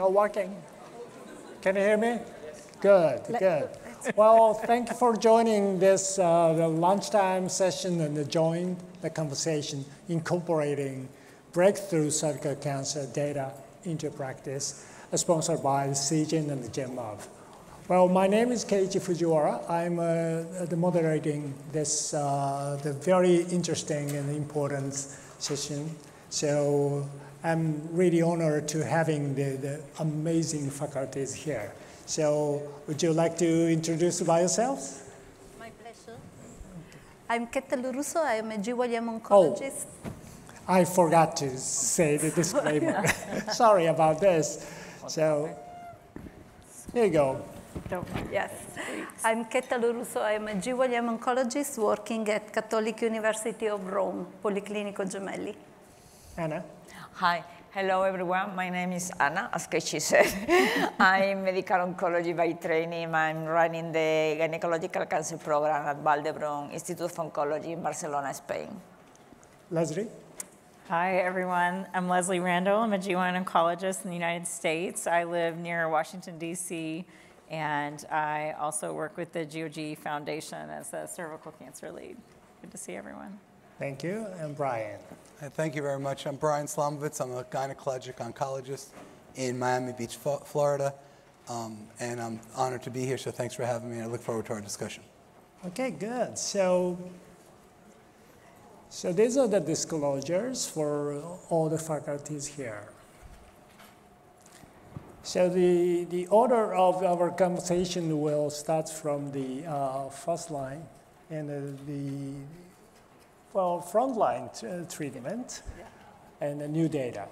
Not working. Can you hear me? Good, good. Well, thank you for joining this uh, the lunchtime session and join the conversation incorporating breakthrough cervical cancer data into practice, sponsored by Seagen and Genmab. Well, my name is Keiichi Fujiwara. I'm uh, the moderating this uh, the very interesting and important session. So I'm really honored to having the, the amazing faculties here. So would you like to introduce by yourselves? My pleasure. I'm Keta Lorusso. I'm a GYN oh. oncologist. Oh, I forgot to say the disclaimer. Sorry about this. So here you go. Yes. I'm Keta Lorusso. I'm a GYN oncologist working at Catholic University of Rome, Policlinico Gemelli. Anna? Hi. Hello, everyone. My name is Anna, as Keiichi said. I'm medical oncology by training. I'm running the gynecological cancer program at Vall d'Hebron Institute of Oncology in Barcelona, Spain. Leslie? Hi, everyone. I'm Leslie Randall. I'm a GYN oncologist in the United States. I live near Washington, D.C., and I also work with the GOG Foundation as a cervical cancer lead. Good to see everyone. Thank you. And Brian? Thank you very much. I'm Brian Slomovitz. I'm a gynecologic oncologist in Miami Beach, Florida. Um, and I'm honored to be here, so thanks for having me. I look forward to our discussion. Okay, good. So, so these are the disclosures for all the faculties here. So the, the order of our conversation will start from the uh, first line and uh, the well, frontline uh, treatment yeah. and the new data.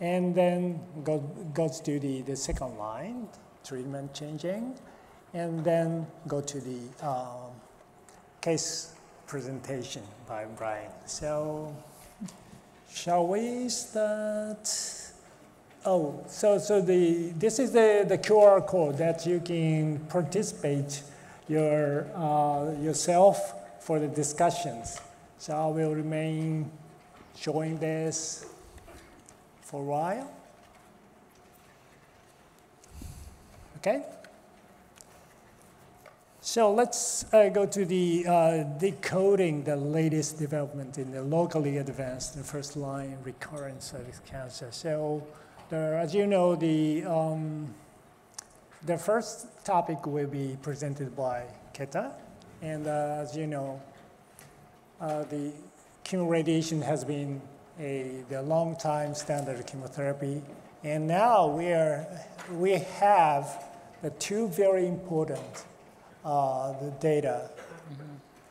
And then go, goes to the, the second line, treatment changing, and then go to the um, case presentation by Brian. So shall we start? Oh, so, so the, this is the, the QR code that you can participate your, uh, yourself for the discussions. So I will remain showing this for a while. Okay? So let's uh, go to the uh, decoding the latest development in the locally advanced first line recurrent cervix cancer. So as you know, the, um, the first topic will be presented by Keta. And uh, as you know, uh, the chemoradiation has been a the long time standard chemotherapy, and now we are we have the two very important uh, the data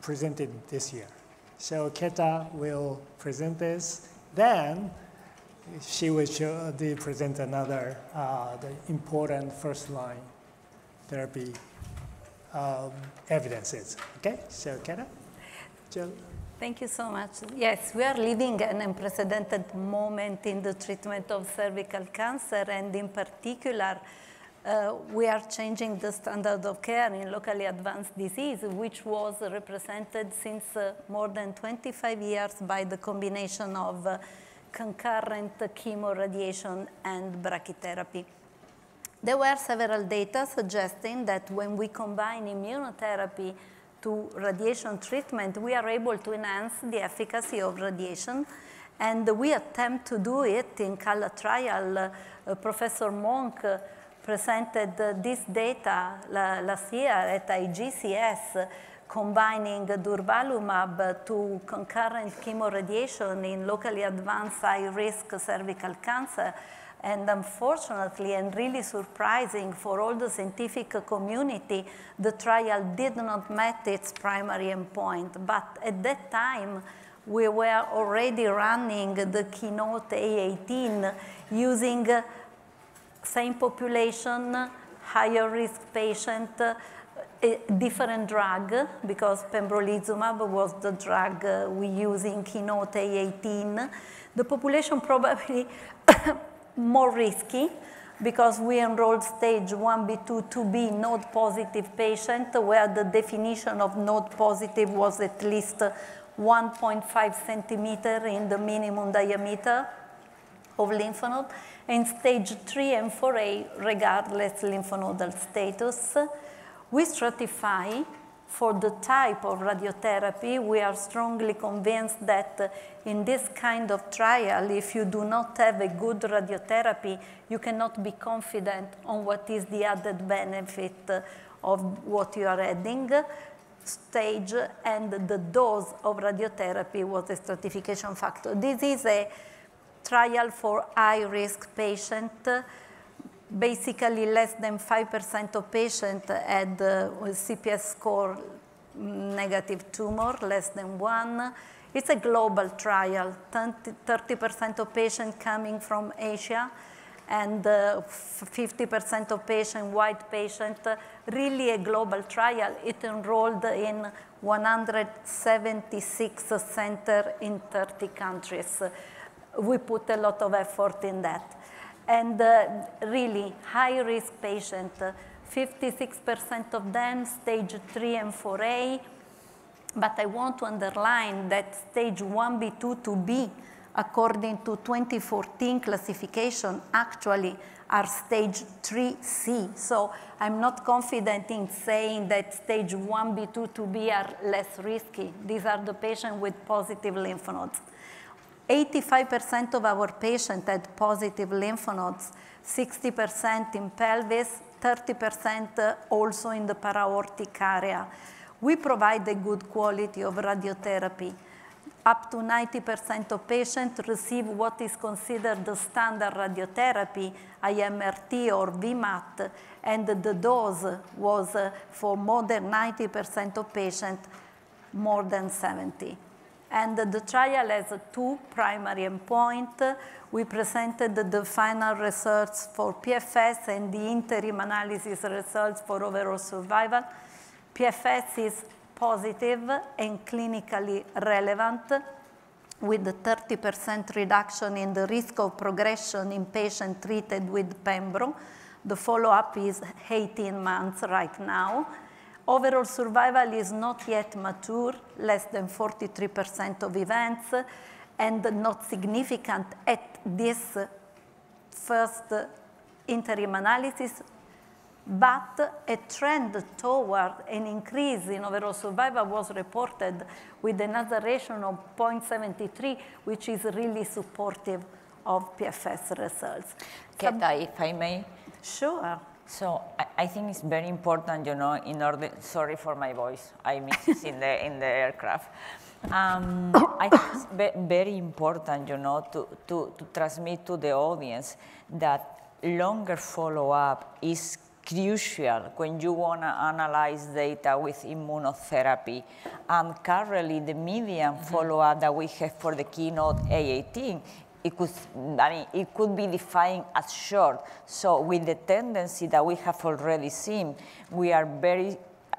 presented this year. So Keta will present this. Then she will show, present another uh, the important first line therapy um, evidences. Okay, so Keta, Jill. Thank you so much. Yes, we are living an unprecedented moment in the treatment of cervical cancer, and in particular, uh, we are changing the standard of care in locally advanced disease, which was represented since uh, more than 25 years by the combination of uh, concurrent chemoradiation and brachytherapy. There were several data suggesting that when we combine immunotherapy to radiation treatment, we are able to enhance the efficacy of radiation. And we attempt to do it in CALA trial. Uh, Professor Monk uh, presented uh, this data last year at IGCS, combining durvalumab to concurrent chemoradiation in locally advanced high-risk cervical cancer and unfortunately, and really surprising for all the scientific community, the trial did not meet its primary endpoint. But at that time, we were already running the Keynote A18 using same population, higher risk patient, a different drug because pembrolizumab was the drug we use in Keynote A18. The population probably more risky because we enrolled stage 1B2, 2B node positive patient where the definition of node positive was at least 1.5 centimeter in the minimum diameter. of lymph node, and stage 3 and 4A, regardless lymph nodal status. We stratify for the type of radiotherapy. We are strongly convinced that in this kind of trial, if you do not have a good radiotherapy, you cannot be confident on what is the added benefit of what you are adding stage and the dose of radiotherapy was a stratification factor. This is a trial for high-risk patient. Basically, less than 5% of patients had uh, CPS score negative tumor, less than one. It's a global trial, 30% of patients coming from Asia and 50% uh, of patients, white patients, really a global trial. It enrolled in 176 centers in 30 countries. We put a lot of effort in that. And uh, really, high-risk patients, 56% of them stage 3 and 4A, but I want to underline that stage 1B, 2, 2B, according to 2014 classification, actually are stage 3C. So I'm not confident in saying that stage 1B, 2, 2B are less risky. These are the patients with positive lymph nodes. 85% of our patients had positive lymph nodes, 60% in pelvis, 30% also in the para-aortic area. We provide a good quality of radiotherapy. Up to 90% of patients receive what is considered the standard radiotherapy, IMRT or VMAT, and the dose was for more than 90% of patients, more than 70. And the trial has two primary endpoints. We presented the final results for PFS and the interim analysis results for overall survival. PFS is positive and clinically relevant with a 30% reduction in the risk of progression in patients treated with Pembro. The follow-up is 18 months right now. Overall survival is not yet mature, less than 43% of events, and not significant at this first interim analysis, but a trend toward an increase in overall survival was reported with an hazard ratio of 0.73, which is really supportive of PFS results. Keta, if I may. Sure. So I, think it's very important, you know, in order, sorry for my voice, I miss it in the, in the aircraft. Um, I think it's very important, you know, to, to, to transmit to the audience that longer follow-up is crucial when you want to analyze data with immunotherapy. And currently, the median mm-hmm. follow-up that we have for the keynote A18 it could, I mean, it could be defined as short. So with the tendency that we have already seen, we are very,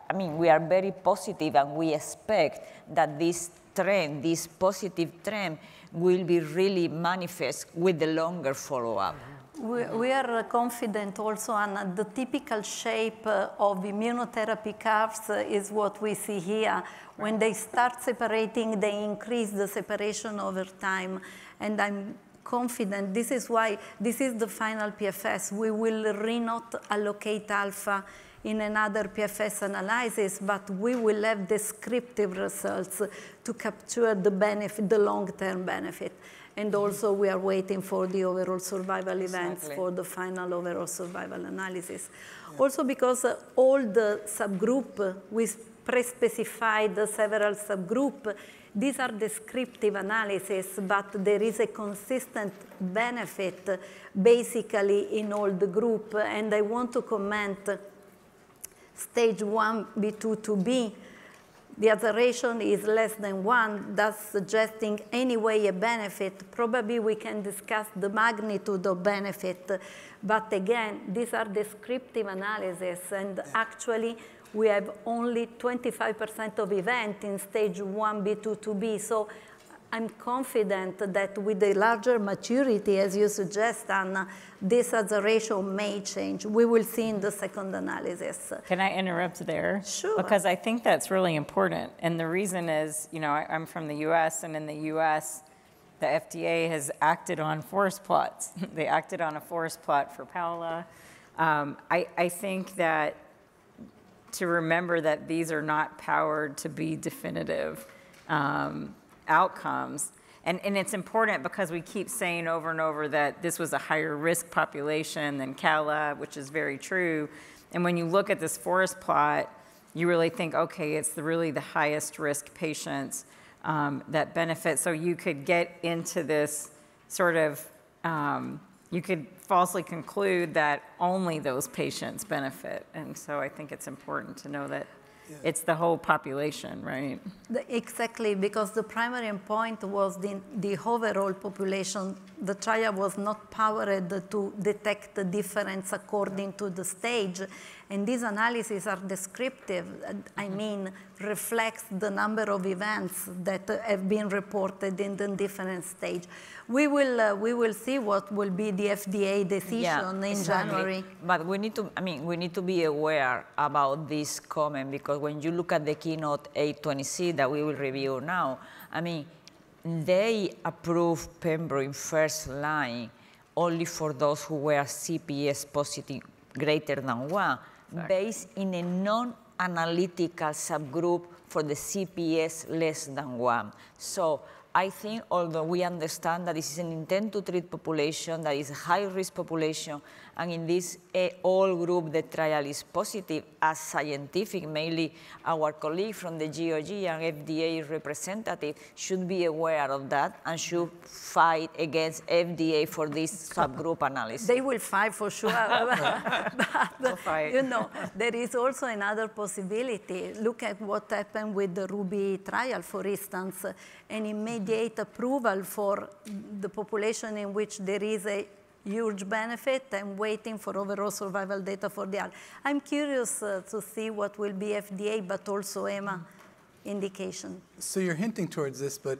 I mean, we are very positive and we expect that this trend, this positive trend, will be really manifest with the longer follow-up. We, we, are confident also on the typical shape uh, of immunotherapy curves is what we see here. When they start separating, they increase the separation over time and I'm confident this is why this is the final PFS. We will re-not allocate alpha in another PFS analysis, but we will have descriptive results to capture the benefit, the long-term benefit. And also we are waiting for the overall survival events exactly. for the final overall survival analysis. Yeah. Also because uh, all the subgroup, we pre-specified several subgroup these are descriptive analyses, but there is a consistent benefit basically in all the group. And I want to comment stage 1B2 2B. The observation is less than one, thus suggesting anyway a benefit. Probably we can discuss the magnitude of benefit. But again, these are descriptive analyses, and actually we have only 25% of event in stage 1B, 2, 2B. So I'm confident that with the larger maturity, as you suggest, Anna, this as a ratio may change. We will see in the second analysis. Can I interrupt there? Sure. Because I think that's really important. And the reason is, you know, I, am from the US, and in the US, the FDA has acted on forest plots. they acted on a forest plot for Paola. Um, I, I think that to remember that these are not powered to be definitive um, outcomes. And, and it's important because we keep saying over and over that this was a higher risk population than CALA, which is very true. And when you look at this forest plot, you really think, okay, it's the, really the highest risk patients um, that benefit. So you could get into this sort of, um, you could falsely conclude that only those patients benefit. And so I think it's important to know that it's the whole population, right? The- Exactly, because the primary point was the, the overall population. The trial was not powered to detect the difference according to the stage. And these analyses are descriptive, I mean, reflects the number of events that have been reported in the different stage. We will, uh, we will see what will be the FDA decision in exactly. January. But we need to, I mean, we need to be aware about this comment because when you look at the keynote 826 that we will review now, I mean, they approved Pembro in first line only for those who were CPS positive greater than one, based in a non-analytical subgroup for the CPS less than one. So I think although we understand that this is an intent to treat population, that is a high risk population, and in this eh, all group the trial is positive as scientific, mainly our colleague from the GOG and FDA representative should be aware of that and should fight against FDA for this subgroup analysis. They will fight for sure. but, you know, there is also another possibility. Look at what happened with the Ruby trial, for instance, an immediate approval for the population in which there is a huge benefit and waiting for overall survival data for the other. I'm curious uh, to see what will be FDA, but also EMA indication. So you're hinting towards this, but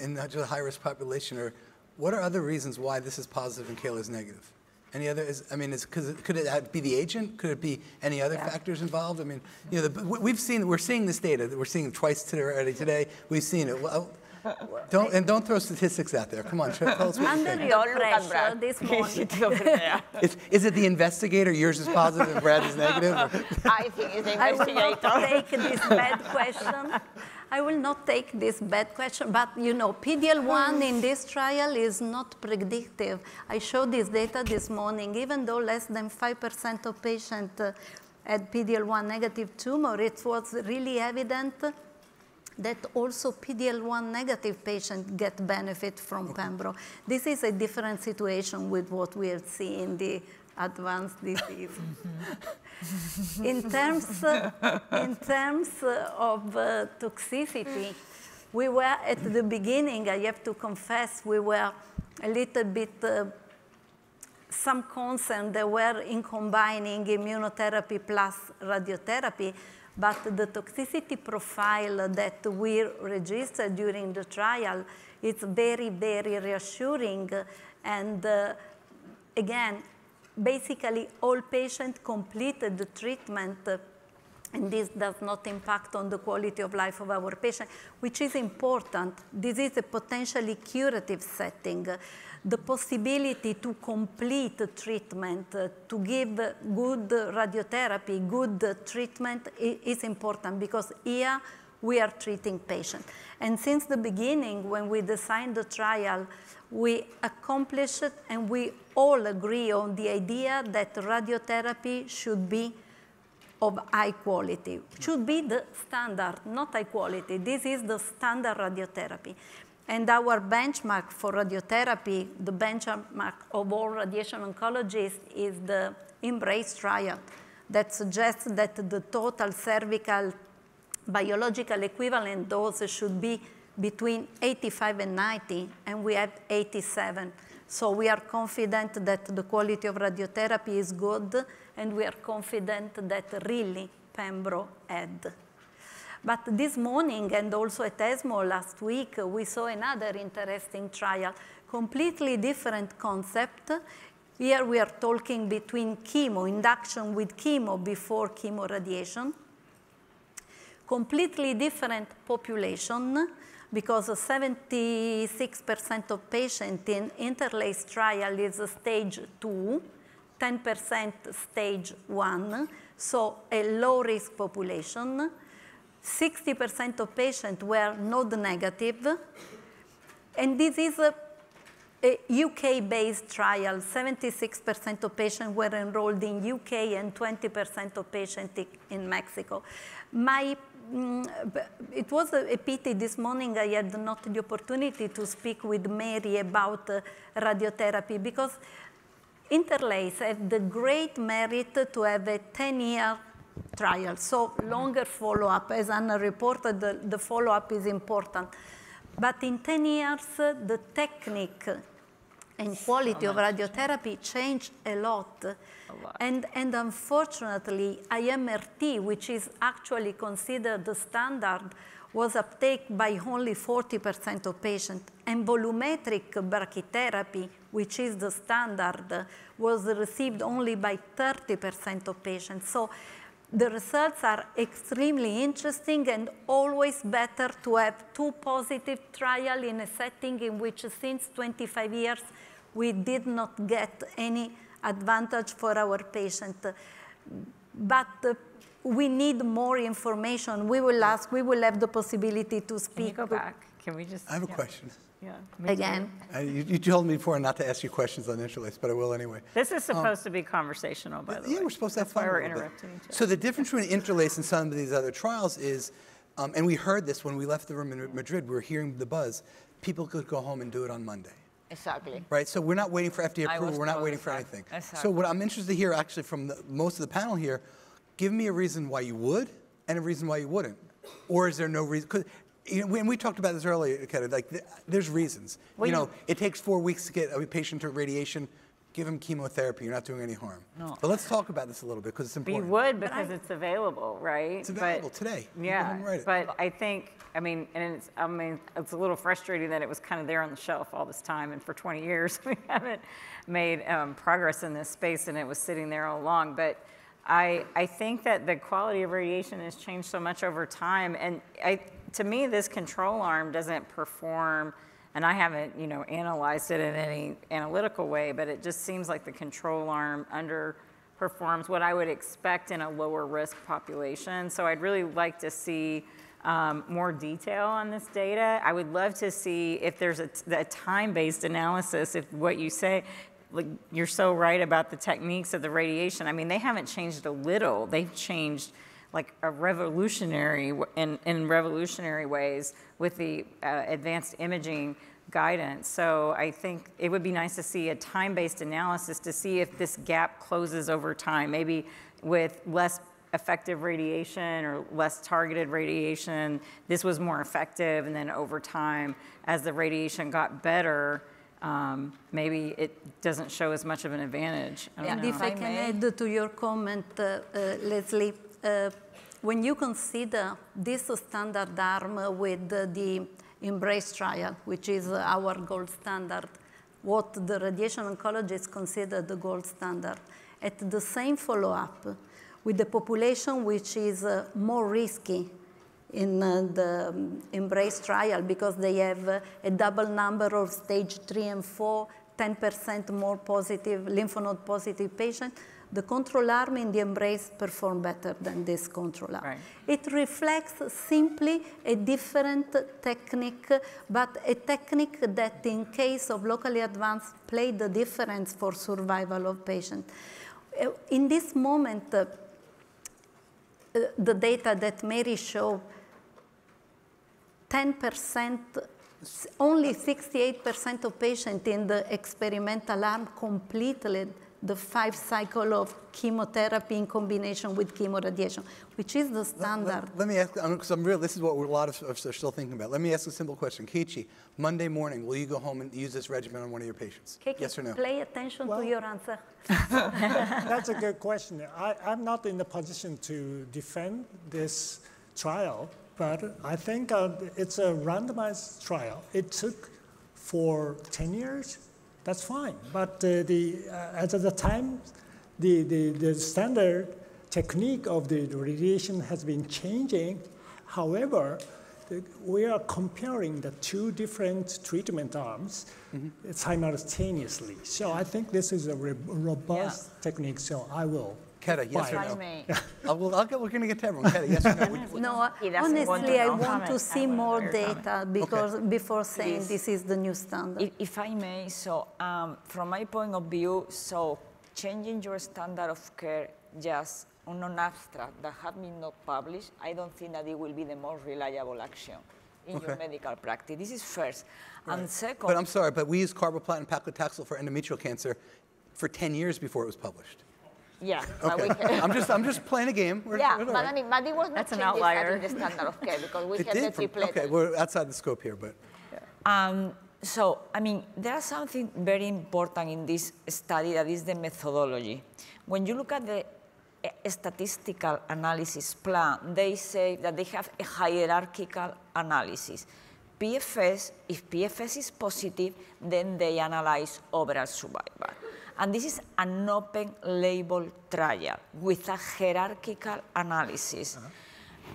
in the high-risk population, or what are other reasons why this is positive and CALA is negative? Any other? Is, I mean, is, could it be the agent? Could it be any other factors involved? I mean, you know, the, we- we've seen, we're seeing this data. We're seeing it twice today already. Today, we've seen it. Well, don't and don't throw statistics out there. Come on, tell us what you Under think. your Don't look at pressure this morning. sitting over there. Is, is it the investigator? Yours is positive and Brad is negative? I think it's the I will not take this bad question. I will not take this bad question, but you know, PDL1 in this trial is not predictive. I showed this data this morning, even though less than 5% of patients uh, had PDL1 negative tumor, it was really evident that also PDL1 negative patients get benefit from Pembro. This is a different situation with what we have seen in the advanced disease. in terms, in terms of uh, toxicity, we were at the beginning, I have to confess, we were a little bit uh, some concern there were in combining immunotherapy plus radiotherapy, but the toxicity profile that we registered during the trial is very, very reassuring. And uh, again, basically all patients completed the treatment and this does not impact on the quality of life of our patient, which is important. This is a potentially curative setting. The possibility to complete treatment, uh, to give good radiotherapy, good treatment is important because here we are treating patients. And since the beginning, when we designed the trial, we accomplished and we all agree on the idea that radiotherapy should be of high quality. Should be the standard, not high quality. This is the standard radiotherapy. And our benchmark for radiotherapy, the benchmark of all radiation oncologists, is the EMBRACE trial that suggests that the total cervical biological equivalent dose should be between 85 and 90, and we have 87. So we are confident that the quality of radiotherapy is good, and we are confident that really Pembro had. But this morning, and also at ESMO last week, we saw another interesting trial, completely different concept. Here we are talking between chemo, induction with chemo before chemo radiation completely different population. because 76% of patients in interlace trial is stage two, 10% stage one, so a low risk population. 60% of patients were node negative. And this is a, a UK-based trial. 76% of patients were enrolled in UK and 20% of patients in Mexico. My, mm, it was a, pity this morning I had not the opportunity to speak with Mary about uh, radiotherapy because Interlace have the great merit to have a 10-year trial, so longer follow-up. As Anna reported, the, the follow-up is important. But in 10 years, the technique and quality so of radiotherapy changed a lot. A lot. And, and unfortunately, IMRT, which is actually considered the standard, was uptake by only 40% of patients. And volumetric brachytherapy, which is the standard, was received only by 30% of patients. So the results are extremely interesting and always better to have two positive trial in a setting in which since 25 years we did not get any advantage for our patient. But uh, we need more information. We will ask, we will have the possibility to speak. Can you go back? Can we just? I have a yeah. question. Yeah. Again. Uh, you, you, told me before not to ask you questions on interlace, but I will anyway. This is um, supposed um, to be conversational, by the yeah, way. Yeah, we're supposed to That's have fun. why we're interrupting each other. So the difference between interlace and some of these other trials is, um, and we heard this when we left the room in Madrid, we were hearing the buzz, people could go home and do it on Monday. Exactly. Right, so we're not waiting for FDA approval, we're not waiting for anything. Exactly. So what I'm interested to hear actually from the, most of the panel here, give me a reason why you would and a reason why you wouldn't. Or is there no reason? Cause you know, when we talked about this earlier, Kevin, like there's reasons. Well, you know, it takes four weeks to get a patient to radiation. Give them chemotherapy. You're not doing any harm. No. But let's talk about this a little bit because it's important. We would because I, it's available, right? It's available but, today. Yeah. But I think, I mean, and it's, I mean, it's a little frustrating that it was kind of there on the shelf all this time, and for 20 years we haven't made um, progress in this space, and it was sitting there all along. But I, I think that the quality of radiation has changed so much over time, and I, to me, this control arm doesn't perform, and I haven't, you know, analyzed it in any analytical way, but it just seems like the control arm underperforms what I would expect in a lower risk population. So I'd really like to see um, more detail on this data. I would love to see if there's a, a time-based analysis, if what you say, like you're so right about the techniques of the radiation. I mean, they haven't changed a little. They've changed like a revolutionary in, in revolutionary ways with the uh, advanced imaging guidance. So I think it would be nice to see a time-based analysis to see if this gap closes over time, maybe with less effective radiation or less targeted radiation, this was more effective, and then over time, as the radiation got better, um, maybe it doesn't show as much of an advantage. I and if I, I can add to your comment, uh, uh, Leslie, uh, when you consider this standard arm with the EMBRACE trial, which is our gold standard, what the radiation oncologists consider the gold standard, at the same follow-up with the population which is uh, more risky in uh, the EMBRACE trial because they have uh, a double number of stage three and four, 10% more positive lymph node positive patients the control arm in the EMBRACE perform better than this control arm. Right. It reflects simply a different technique, but a technique that in case of locally advanced played the difference for survival of patients. Uh, in this moment, uh, the data that Mary showed, 10%, only 68% of patients in the experimental arm completed the five cycle of chemotherapy in combination with chemoradiation, which is the standard. Let, let, let me ask, because I'm real, this is what a lot of us are still thinking about. Let me ask a simple question. Keiichi, Monday morning, will you go home and use this regimen on one of your patients? Kiki, yes or no? Pay attention well, to your answer. that's a good question. I, I'm not in the position to defend this trial, but I think uh, it's a randomized trial. It took for 10 years that's fine. But uh, the, uh, at the time, the, the, the standard technique of the radiation has been changing. However, the, we are comparing the two different treatment arms simultaneously. So I think this is a re- robust technique. So I will. Keta, yes or Fine. If I no? may, Uh, well, I'll get, we're going to get to everyone. Keta, yes or no? Would- No, He doesn't want honestly, I know. want to see more data because before saying Please. this is the new standard. If, if I may, so um, from my point of view, so changing your standard of care just on an abstract that have been not published, I don't think that it will be the most reliable action in your medical practice. This is first. And second, But I'm sorry, but we used carboplatin paclitaxel for endometrial cancer for 10 years before it was published. Yeah, but we Okay. can, I'm just, I'm just playing a game. We're, yeah, we're but right. I mean, but it was not That's an changing that outlier. the standard of care because we it have did the from, triplet. okay, we're outside the scope here, but Um, so, I mean, there's something very important in this study that is the methodology. When you look at the eh, statistical analysis plan, they say that they have a hierarchical analysis. PFS, if PFS is positive, then they analyze overall survival. And this is an open label trial with a hierarchical analysis.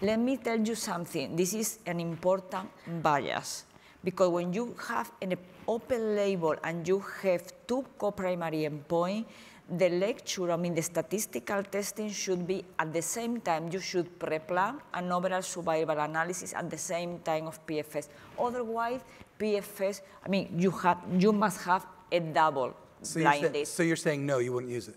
Let me tell you something. This is an important bias because when you have an open label and you have two co-primary endpoints, the lecture, I mean the statistical testing should be at the same time. You should pre-plan an overall survival analysis at the same time of PFS. Otherwise, PFS, I mean, you have, you must have a double so you're, sa- blinded. so you're saying no, you wouldn't use it.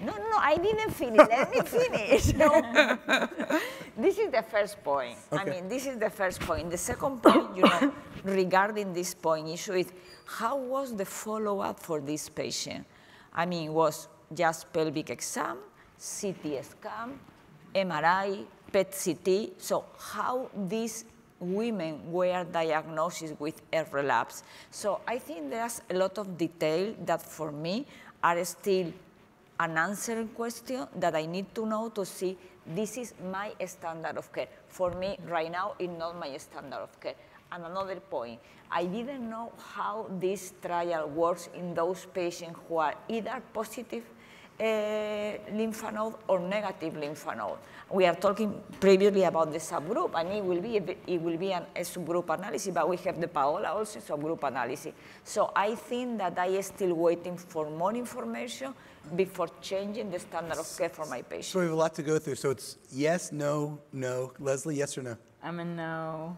No, no, no, I didn't finish. Let me finish. No. this is the first point. I mean, this is the first point. The second point, you know, regarding this point issue is how was the follow-up for this patient? I mean, was just pelvic exam, CT scan, MRI, PET CT. So how these women were diagnosed with a relapse. So I think there's a lot of detail that for me are still an unanswered question that I need to know to see this is my standard of care. For me, right now, it's not my standard of care. And another point, I didn't know how this trial works in those patients who are either positive Eh, lymph node or negative lymph node. We are talking previously about the subgroup, and it will be a, bit- it will be an, a subgroup analysis, but we have the Paola also subgroup analysis. So I think that I am still waiting for more information before changing the standard of care for my patients. So we have a lot to go through. So it's yes, no, no. Leslie, yes or no? I'm a no.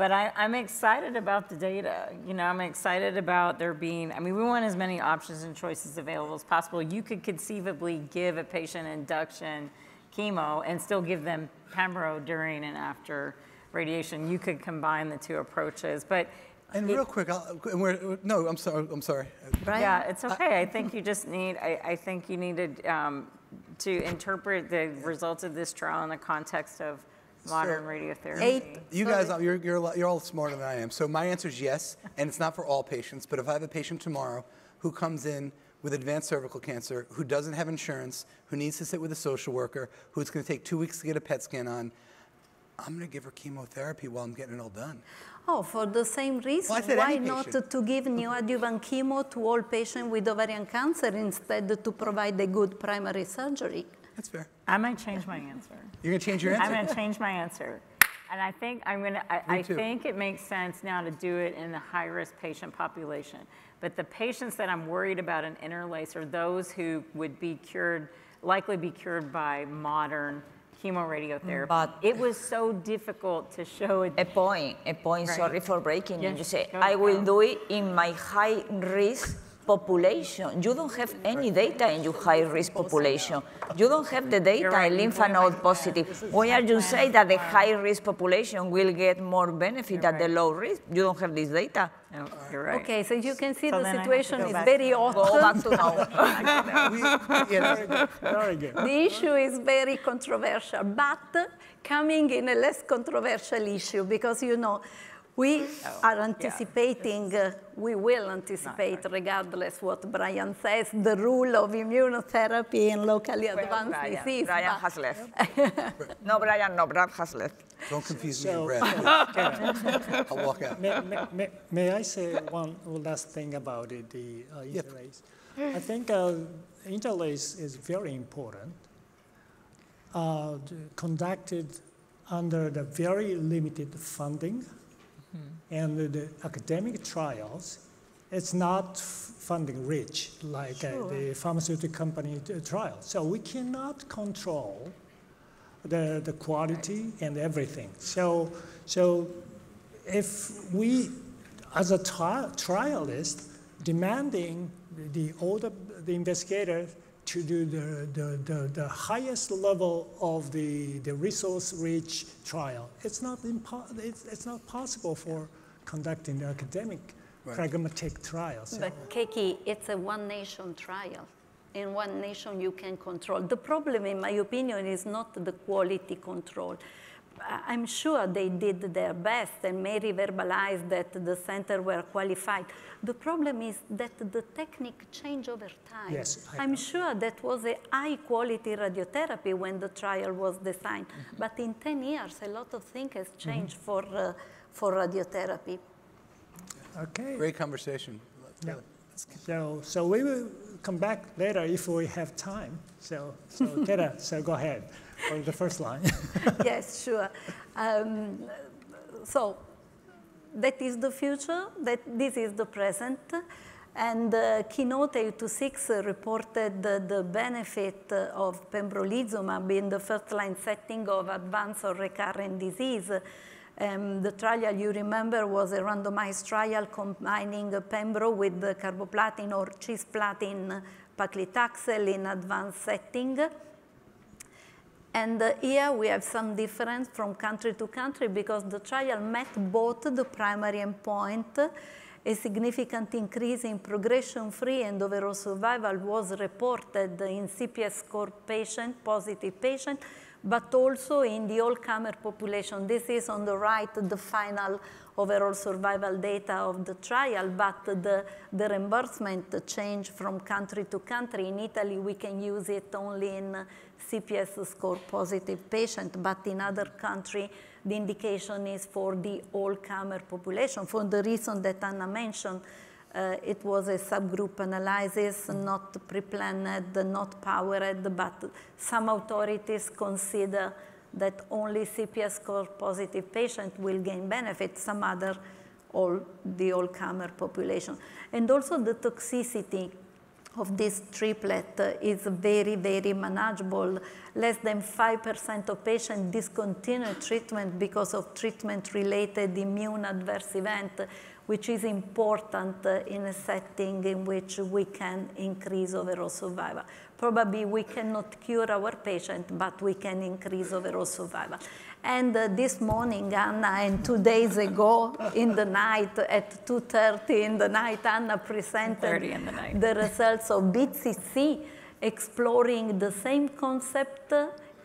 But I, I'm excited about the data. You know, I'm excited about there being, I mean, we want as many options and choices available as possible. You could conceivably give a patient induction chemo and still give them pembro during and after radiation. You could combine the two approaches. But And real quick, I'll, and we're, no, I'm sorry. I'm sorry. Right? yeah, it's okay. I think you just need, I, I think you needed um, to interpret the results of this trial in the context of modern radiotherapy. Eight. You sorry. guys, you're, you're, you're all smarter than I am. So my answer is yes, and it's not for all patients. But if I have a patient tomorrow who comes in with advanced cervical cancer, who doesn't have insurance, who needs to sit with a social worker, who's going to take two weeks to get a PET scan on, I'm going to give her chemotherapy while I'm getting it all done. Oh, for the same reason, I said why not patient. to give neoadjuvant chemo to all patients with ovarian cancer instead to provide a good primary surgery? That's fair. I might change my answer. You're going to change your answer? I'm answer? going to change my answer. And I think I'm going to, I, I think it makes sense now to do it in the high risk patient population. But the patients that I'm worried about in interlace are those who would be cured, likely be cured by modern chemoradiotherapy. But- it was so difficult to show it. A point, a point, Right. sorry for breaking you. Yes, You say, go I will ahead. do it in my high risk population. You don't have any data in your high risk population. You don't have the data in lymph node positive. Why are you say that the high risk population will get more benefit than the low risk? You don't have this data. Oh, no, right. Okay, so you can see So the then I have to situation is very to- Go back to now. We- yeah, that's- Very good. The issue is very controversial, but coming in a less controversial issue because you know we are anticipating, uh, we will anticipate, regardless what Brian says, the rule of immunotherapy in locally Well, advanced Brian, disease. Brian has left. no, Brian, no, Brad has left. don't confuse me So- and Brad. I'll walk out. May, may, may, may I say one last thing about it, the uh, Yeah. interlace? I think uh, interlace is very important. Uh, conducted under the very limited funding and the academic trials, it's not f- funding rich like uh, the pharmaceutical company t- trial. So we cannot control the, the quality and everything. So, so if we, as a tri- trialist, demanding the, the older the investigator to do the, the, the, the highest level of the, the resource-rich trial, it's not, impo- it's, it's not possible for conducting the academic Right. pragmatic trials. So- But Keki, it's a one nation trial. In one nation, you can control. The problem, in my opinion, is not the quality control. I- I'm sure they did their best, and Mary verbalized that the center were qualified. The problem is that the technique changed over time. Yes, I I'm know. sure that was a high quality radiotherapy when the trial was designed. Mm-hmm. But in 10 years, a lot of things has changed for, uh, for radiotherapy. Okay. Great conversation. Yeah. So, so we will come back later if we have time. So, so Keta, so go ahead for the first line. yes, sure. Um, so that is the future, that this is the present. And uh, Keynote 826 uh, reported the, benefit of pembrolizumab in the first-line setting of advanced or recurrent disease. Um, the trial, you remember, was a randomized trial combining pembro with carboplatin or cisplatin paclitaxel in advanced setting. And here we have some difference from country to country because the trial met both the primary endpoint. A significant increase in progression-free and overall survival was reported in CPS score patient, positive patient, but also in the all-comer population. This is on the right, the final overall survival data of the trial, but the, the reimbursement changed from country to country. In Italy, we can use it only in CPS score positive patient, but in other country, the indication is for the all-comer population. For the reason that Anna mentioned, uh, it was a subgroup analysis, not pre-planned, not powered, but some authorities consider that only CPS score positive patient will gain benefit, some other all the all-comer population. And also the toxicity of this triplet is very, very manageable. Less than 5% of patients discontinue treatment because of treatment-related immune adverse event, which is important in a setting in which we can increase overall survival. Probably we cannot cure our patient, but we can increase overall survival. And uh, this morning, Anna, and two days ago in the night at 2.30 in the night, Anna presented the night. the results of BEATcc exploring the same concept,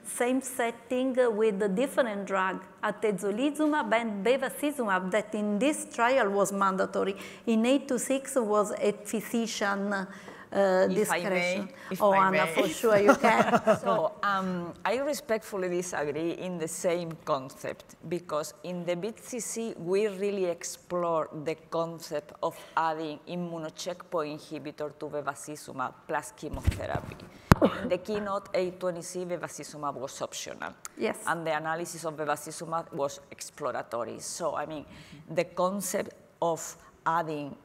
same setting with a different drug, atezolizumab and bevacizumab, that in this trial was mandatory. In 826 was a physician uh, If I may, oh, I Anna, may. for sure you can. so um, I respectfully disagree in the same concept because in the BEATcc we really explore the concept of adding immunocheckpoint inhibitor to bevacizumab plus chemotherapy. In the keynote 826, bevacizumab was optional. Yes. And the analysis of bevacizumab was exploratory. So I mean, the concept of adding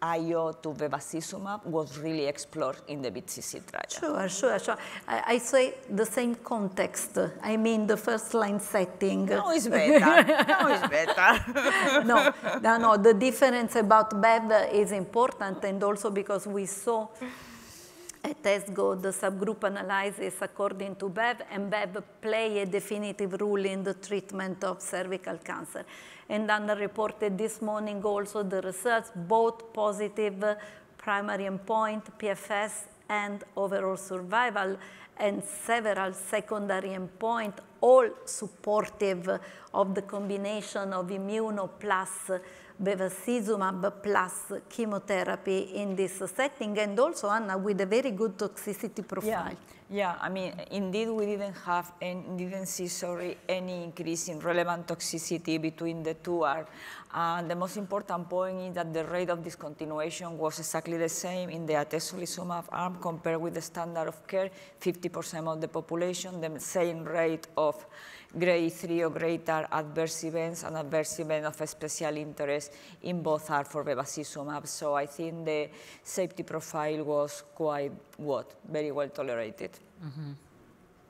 IO to bevacizumab was really explored in the BEATcc trial. Sure, sure, sure. I, I say the same context. I mean, the first line setting. No, it's better. No, it's better. no, no, no. The difference about BEV is important, and also because we saw at ESGO the subgroup analysis according to BEV, and BEV play a definitive role in the treatment of cervical cancer. And Anna reported this morning also the results, both positive primary endpoint, PFS, and overall survival, and several secondary endpoint, all supportive of the combination of immuno plus bevacizumab plus chemotherapy in this setting, and also, Anna, with a very good toxicity profile. Yeah, I mean, indeed, we didn't have and didn't see, sorry, any increase in relevant toxicity between the two arms. And the most important point is that the rate of discontinuation was exactly the same in the atezolizumab arm compared with the standard of care, 50% 50% of the population, the same rate of grade 3 or greater adverse events and adverse events of special interest in both are for bevacizumab. So I think the safety profile was quite good, very well tolerated.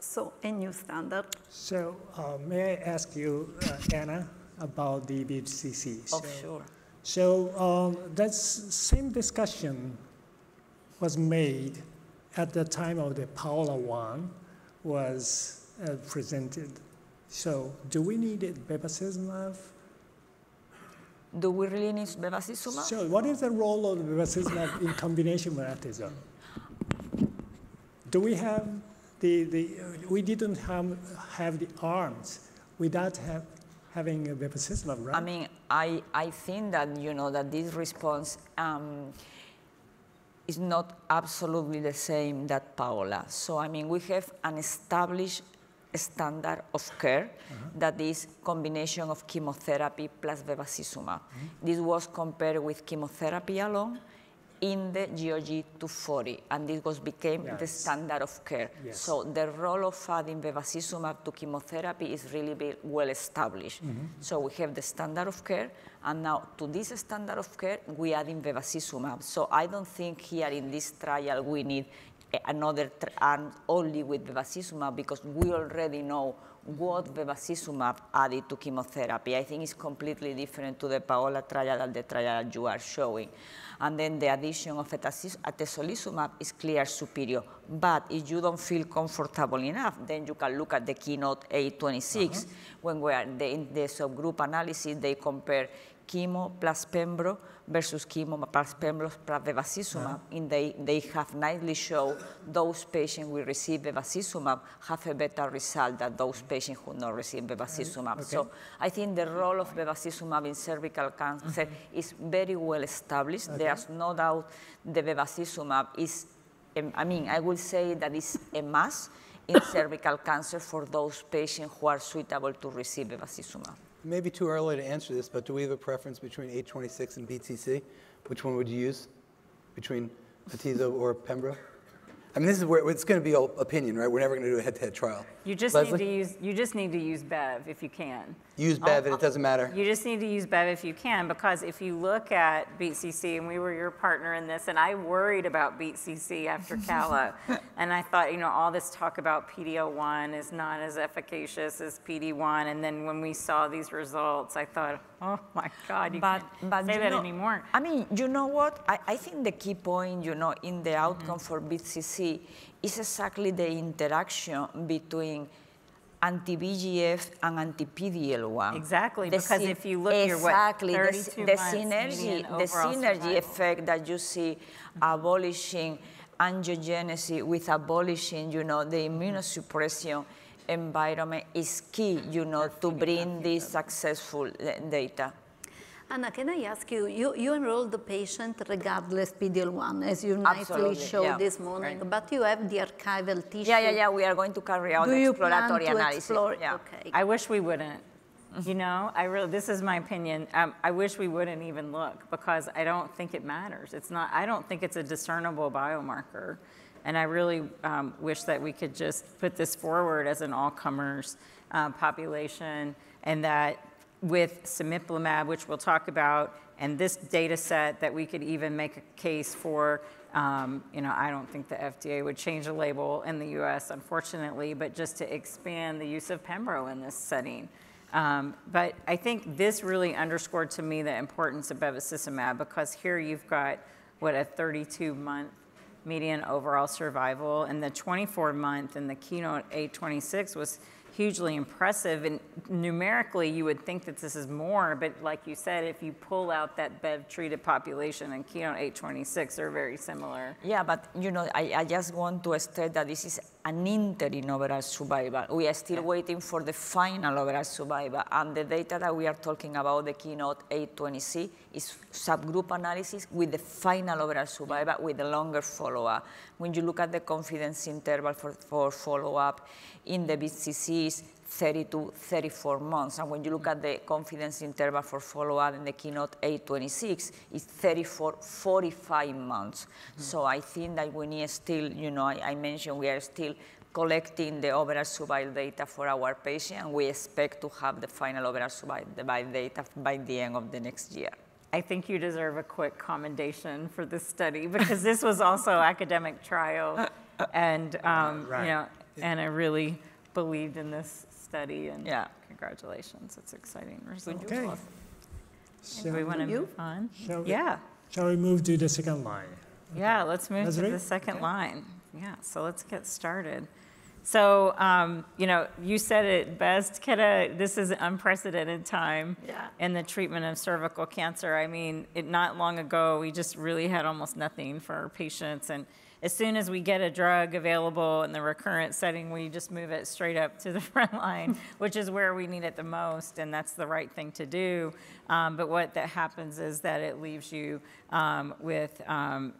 So a new standard. So uh, may I ask you, uh, Anna, about the BEATcc? Oh, So- sure. So um, that same discussion was made at the time of the Paola one was uh, presented. So do we need it bevacizumab? Do we really need bevacizumab? So what is the role of bevacizumab in combination with atezolizumab? Do we have the, the we didn't have, have the arms without have, having a bevacizumab, right? I mean, I, I think that, you know, that this response um, is not absolutely the same that Paola. So, I mean, we have an established standard of care that is combination of chemotherapy plus bevacizumab. This was compared with chemotherapy alone in the GOG 240, and this was became the standard of care. Yes. So the role of adding bevacizumab to chemotherapy is really well established. Mm-hmm. So we have the standard of care, and now to this standard of care, we add in bevacizumab. So I don't think here in this trial we need another and only with bevacizumab because we already know what bevacizumab added to chemotherapy. I think it's completely different to the Paola trial and the trial you are showing. And then the addition of atezolizumab is clear superior. But if you don't feel comfortable enough, then you can look at the keynote 826 uh-huh. when we are in the subgroup analysis, they compare chemo plus pembro versus chemo plus pembro plus bevacizumab. And they, they have nicely shown those patients who receive bevacizumab have a better result than those patients who not receive bevacizumab. So I think the role of bevacizumab in cervical cancer mm-hmm. is very well established. There's no doubt the bevacizumab is, I mean, I would say that it's a must in cervical cancer for those patients who are suitable to receive bevacizumab. Maybe too early to answer this, but do we have a preference between 826 and BEATcc? Which one would you use between Atezo or Pembro? I mean, this is where it's going to be all opinion, right? We're never going to do a head-to-head trial. You just Leslie? need to use, you just need to use Bev if you can. Use Bev, and it doesn't matter. You just need to use Bev if you can, because if you look at BEATcc, and we were your partner in this, and I worried about BEATcc after CALA, and I thought, you know, all this talk about PD-L1 is not as efficacious as PD-1, and then when we saw these results, I thought, oh my God, you but, can't but say you that know, anymore. I mean, you know what? I, I think the key point, you know, in the outcome for BEATcc is exactly the interaction between anti-VEGF and anti-PD-L1. Exactly, The because if you look, you're what, exactly, the, the synergy, the synergy survival. effect that you see abolishing angiogenesis with abolishing, you know, the immunosuppression environment is key, you know, to bring this successful uh, data. Anna, can I ask you, you, you enroll the patient regardless PD-L1, as you nicely Absolutely, showed yeah, this morning, right. but you have the archival tissue. Yeah, yeah, yeah. We are going to carry out Do you exploratory plan to analysis. explore? Yeah. Okay. I wish we wouldn't. You know, I really, this is my opinion. Um, I wish we wouldn't even look because I don't think it matters. It's not, I don't think it's a discernible biomarker. And I really um, wish that we could just put this forward as an all comers uh, population and that with cemiplimab, which we'll talk about, and this data set, that we could even make a case for um, you know, I don't think the FDA would change the label in the US, unfortunately, but just to expand the use of Pembro in this setting. Um, but I think this really underscored to me the importance of bevacizumab because here you've got, what, a 32 month median overall survival, and the 24 month in the keynote 826 was hugely impressive. And numerically, you would think that this is more, but like you said, if you pull out that Bev treated population in keynote 826, they're very similar. Yeah, but you know, I, I just want to state that this is an interim overall survival. We are still waiting for the final overall survival, and the data that we are talking about, the keynote 826, is subgroup analysis with the final overall survival with a longer follow-up. When you look at the confidence interval for, for follow-up in the BCCs, 30 to 34 months. And when you look at the confidence interval for follow-up in the keynote 826, it's 34, 45 months. So I think that we need still, you know, I, I mentioned we are still collecting the overall survival data for our patient, and we expect to have the final overall survival data by the end of the next year. I think you deserve a quick commendation for this study because this was also academic trial, and um, Right. you know, and I really believed in this study. And Yeah. congratulations, it's exciting results. Okay. Do we want to move on? Shall we- Yeah. shall we move to the second line? Yeah, let's move to the second line. Yeah, so let's get started. So, um, you know, you said it best, Keta, this is an unprecedented time Yeah. in the treatment of cervical cancer. I mean, it, not long ago, we just really had almost nothing for our patients. And as soon as we get a drug available in the recurrent setting, we just move it straight up to the front line, which is where we need it the most, and that's the right thing to do. Um, but what that happens is that it leaves you um, with um,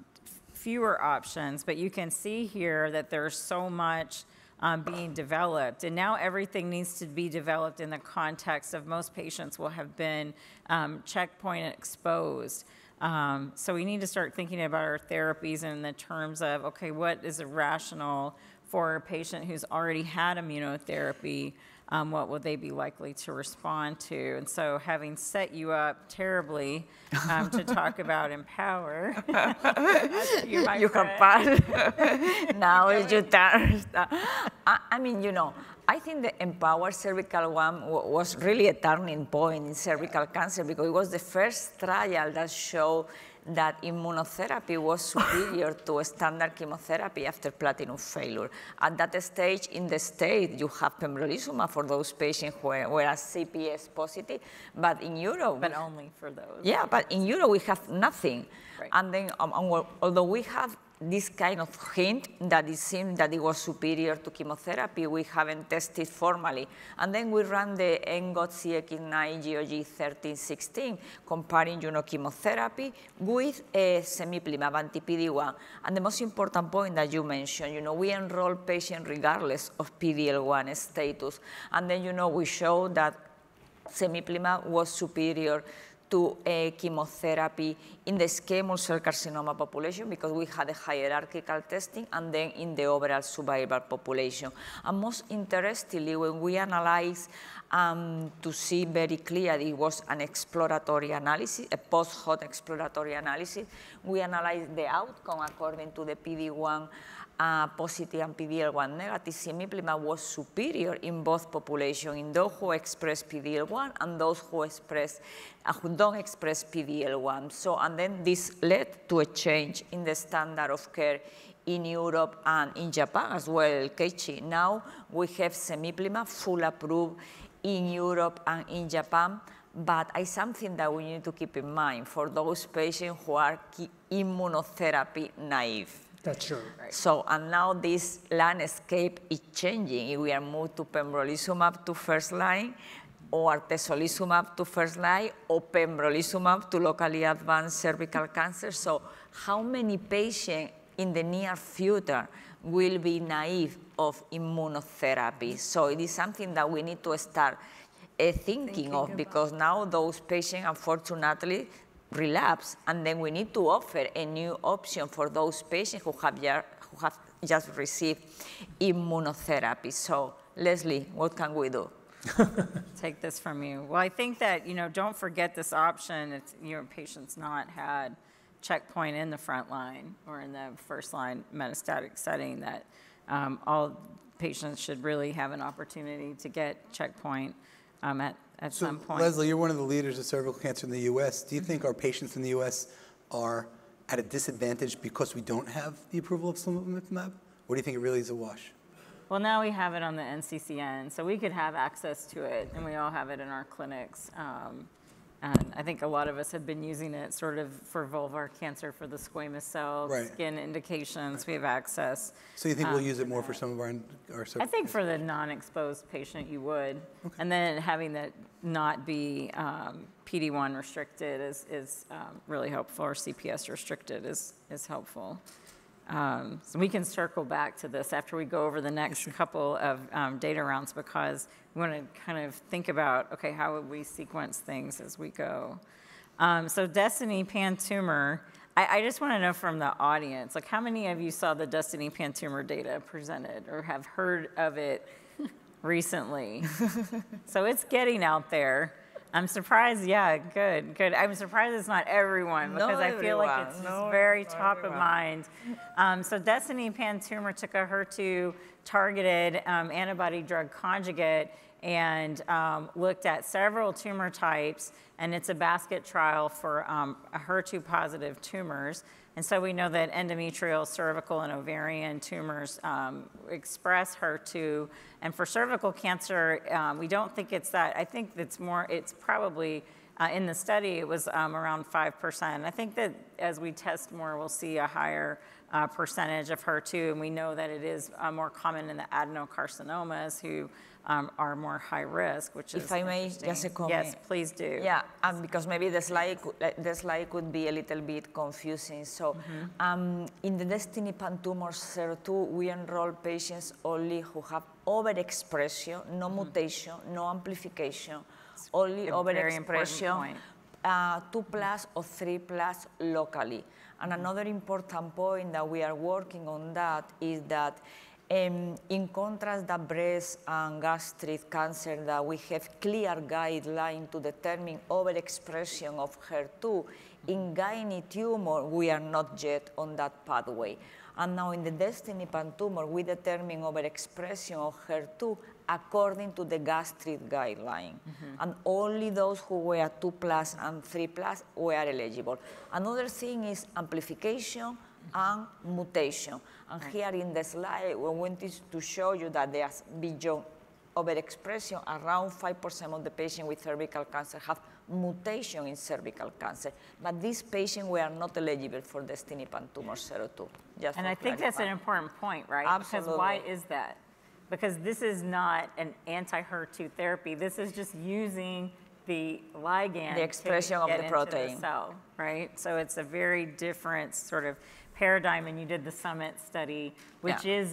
fewer options, but you can see here that there's so much um, being developed. And now everything needs to be developed in the context of most patients will have been um, checkpoint exposed. Um, so we need to start thinking about our therapies in the terms of, okay, what is a rational for a patient who's already had immunotherapy? Um, what will they be likely to respond to? And so, having set you up terribly um, to talk about Empower, you, you have passed. now it's your turn. I, I mean, you know, I think the Empower Cervical one wa- was really a turning point in cervical cancer because it was the first trial that showed that immunotherapy was superior to standard chemotherapy after platinum failure. At that stage in the state, you have pembrolizumab for those patients who were, were CPS positive, but in Europe, but only for those. yeah, but in Europe we have nothing. Right. And then, um, although we have this kind of hint that it seemed that it was superior to chemotherapy, we haven't tested formally. And then we ran the ENGOT CX9 GOG 1316, comparing you know, chemotherapy with uh, a cemiplimab anti-PD-1. And the most important point that you mentioned, you know, we enroll patients regardless of PD-L1 status. And then, you know, we show that cemiplimab was superior to a chemotherapy in the squamous cell carcinoma population because we had a hierarchical testing and then in the overall survival population. And most interestingly, when we analyze um, to see very clearly it was an exploratory analysis, a post-hoc exploratory analysis, we analyzed the outcome according to the PD-1 uh, positive and PD-L1 negative, cemiplimab was superior in both populations, in those who express PD-L1 and those who express, uh, who don't express PD-L1. So, and then this led to a change in the standard of care in Europe and in Japan as well, Keiichi. Now we have cemiplimab full approved in Europe and in Japan, but it's something that we need to keep in mind for those patients who are immunotherapy naive. That's true. So, and now this landscape is changing. If we are moved to pembrolizumab to first line, or atezolizumab to first line, or pembrolizumab to locally advanced cervical cancer. So, how many patients in the near future will be naive of immunotherapy? So, it is something that we need to start uh, thinking, of because now those patients, unfortunately, relapse, and then we need to offer a new option for those patients who have, who have just received immunotherapy. So, Leslie, what can we do? take this from you. Well, I think that, you know, don't forget this option if your patient's not had checkpoint in the front line or in the first line metastatic setting, that um, all patients should really have an opportunity to get checkpoint um, at, at So, some point. Leslie, you're one of the leaders of cervical cancer in the U.S. Do you think our patients in the U.S. are at a disadvantage because we don't have the approval of cemiplimab? Or do you think it really is a wash? Well, now we have it on the NCCN, so we could have access to it, and we all have it in our clinics. Um, and I think a lot of us have been using it sort of for vulvar cancer for the squamous cell Right. skin indications. We have access. So you think we'll use it more for some of our, our I think for the non-exposed patient, you would. And then having that not be um, PD-1 restricted is, is um, really helpful, or CPS restricted is, is helpful. Um, So we can circle back to this after we go over the next couple of um, data rounds because we want to kind of think about, okay, how would we sequence things as we go? Um, So Destiny Pan Tumor, I, I just want to know from the audience, like how many of you saw the Destiny Pan tumor data presented or have heard of it recently? so it's getting out there. I'm surprised, yeah, good, good. I'm surprised it's not everyone because I feel like it's no, very top of mind. Um, so Destiny Pan tumor took a HER2 targeted um, antibody drug conjugate and um, looked at several tumor types, and it's a basket trial for um, HER2 positive tumors. And so we know that endometrial, cervical, and ovarian tumors um, express HER2. And for cervical cancer, um, we don't think it's that. I think it's more, it's probably, uh, in the study, it was um, around 5%. I think that as we test more, we'll see a higher uh, percentage of HER2. And we know that it is uh, more common in the adenocarcinomas who um, are more high risk, which is If I may, just a comment. Yes, please do. Yeah, um, because maybe the slide, could- the slide could be a little bit confusing. So Mm-hmm. um, in the Destiny Pan Tumor 02, we enroll patients only who have overexpression, no mutation, no amplification, only Mm-hmm. very important overexpression, uh, 2 plus or 3 plus locally. And another important point that we are working on that is that um, in contrast the breast and gastric cancer that we have clear guideline to determine overexpression of HER2, in gynae tumor we are not yet on that pathway. And now in the Destiny Pan tumor we determine overexpression of HER2 according to the gastric guideline. And only those who were 2 plus and 3 plus were eligible. Another thing is amplification and mutation. And here in the slide, we wanted to show you that there's beyond overexpression, around 5% of the patients with cervical cancer have mutation in cervical cancer. But these patients were not eligible for Destiny Pan Tumor 02. just And I think that's an important point, right? Because why is that? Because this is not an anti-HER2 therapy. This is just using the ligand The expression of the protein. cell, right? So it's a very different sort of paradigm. And you did the Summit study, which Yeah. is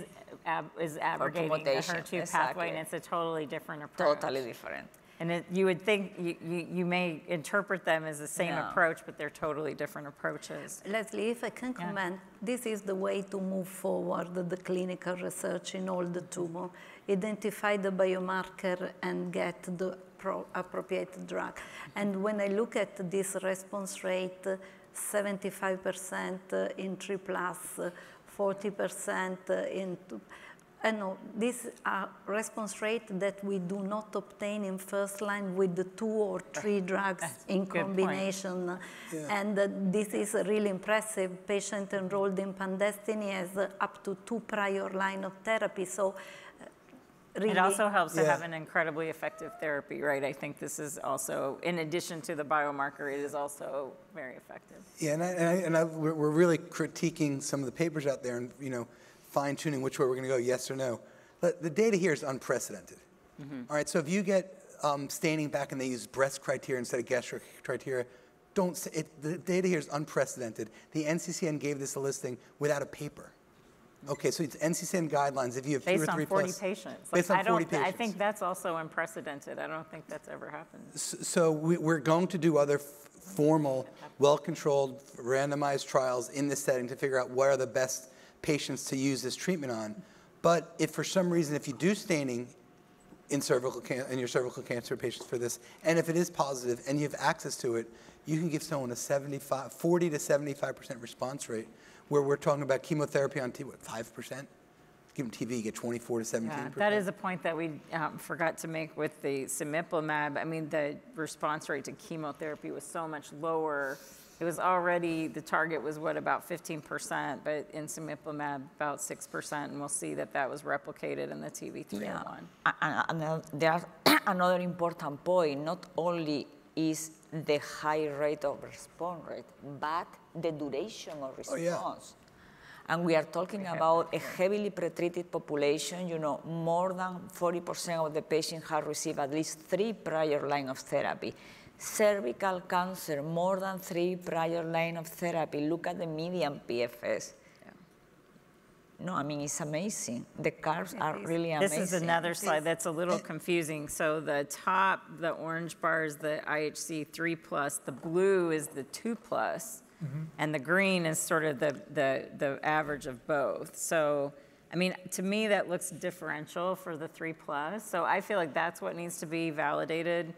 ab- is abrogating the HER2 exactly. pathway, and it's a totally different approach. Totally different. And it, you would think you, you, you may interpret them as the same No. approach, but they're totally different approaches. Leslie, if I can comment, this is the way to move forward the clinical research in all the tumor. Identify the biomarker and get the pro- appropriate drug. And when I look at this response rate, uh, 75% in 3 plus, uh, 40% in 2, I know this are response rate that we do not obtain in first line with the two or three drugs in good point. combination. And uh, this is really impressive. Patient enrolled in Pandestiny has uh, up to two prior line of therapy. So uh, It also helps to Yeah. have an incredibly effective therapy, right? I think this is also, in addition to the biomarker, it is also very effective. Yeah, and, I, and, I, and I, we're, we're really critiquing some of the papers out there and, you know, fine tuning which way we're going to go, yes or no. But the data here is unprecedented. All right, so if you get um, staining back and they use breast criteria instead of gastric criteria, don't say it, the data here is unprecedented. The NCCN gave this a listing without a paper. Okay, so it's NCCN guidelines if you have two or Based three on 40 plus. patients. Based Like, on I 40 don't, patients. I think that's also unprecedented. I don't think that's ever happened. So we, we're going to do other f- formal, well-controlled, randomized trials in this setting to figure out what are the best patients to use this treatment on. But if for some reason, if you do staining in cervical can- in your cervical cancer patients for this, and if it is positive and you have access to it, you can give someone a 75, 40 to 75 percent response rate, where we're talking about chemotherapy on T, what, 5 percent? Give them TV, you get 24 to 17 Yeah, that is a point that we um, forgot to make with the cemiplimab. I mean, the response rate to chemotherapy was so much lower. It was already, the target was what, about 15%, but in cemiplimab, about 6%, and we'll see that that was replicated in the TV301. Yeah. A- a- And uh, there's another important point, not only is the high rate of response rate, but the duration of Oh, yeah. response. And we are talking about a heavily pretreated population, you know, more than 40% of the patients have received at least three prior line of therapy. Cervical cancer, more than three prior line of therapy. Look at the median PFS. No, I mean, it's amazing. The curves are really amazing. This is another slide that's a little confusing. So the top, the orange bar is the IHC 3 plus, the blue is the 2 plus. And the green is sort of the, the, the average of both. So, I mean, to me, that looks differential for the three plus. So I feel like that's what needs to be validated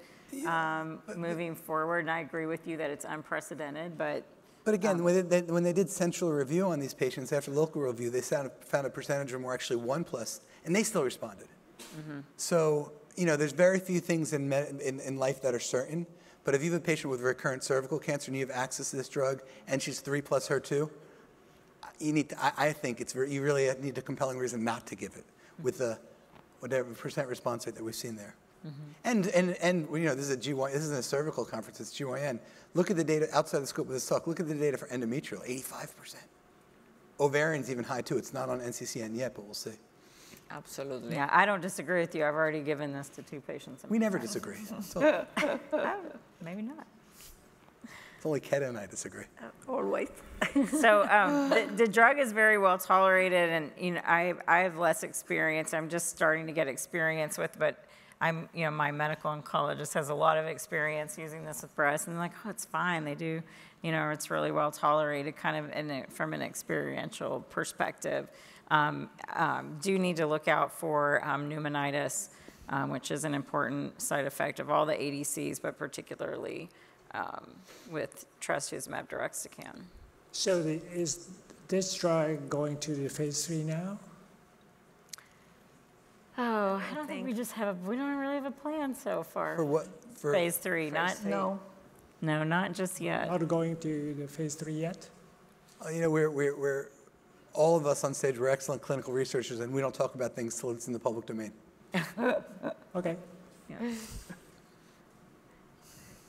um, moving forward. And I agree with you that it's unprecedented, but But again, um, when, they, when they did central review on these patients after local review, they found, found a percentage or more actually one plus, and they still responded. Mm-hmm. So, you know, there's very few things in, med- in, in life that are certain, but if you have a patient with recurrent cervical cancer and you have access to this drug and she's three plus HER2, you need to, I, I think it's very, you really need a compelling reason not to give it with the whatever percent response rate that we've seen there. And, and, and you know, this is a GY, this isn't a cervical conference, it's GYN. Look at the data outside the scope of this talk. Look at the data for endometrial, 85%. Ovarian's even high too. It's not on NCCN yet, but we'll see. Absolutely. yeah, I don't disagree with you. I've already given this to two patients. We never practice. disagree. It's, all- Maybe not. it's only Keta and I disagree. Always. So um, the, the drug is very well tolerated, and you know I I have less experience. I'm just starting to get experience with, but I'm you know my medical oncologist has a lot of experience using this with breast, and like, oh, it's fine. They do, you know, it's really well tolerated, kind of in a, from an experiential perspective. Um, um, do need to look out for um, pneumonitis, um, which is an important side effect of all the ADCs, but particularly um, with trastuzumab deruxtecan. So the, is this drug going to the phase three now? Oh, I don't think we just have, a we don't really have a plan so far. For what? For Phase three, not, No. no, not just yet. Not going to the phase three yet? Uh, You know, we're, we're, we're, all of us on stage, we're excellent clinical researchers, and we don't talk about things till it's in the public domain. Okay.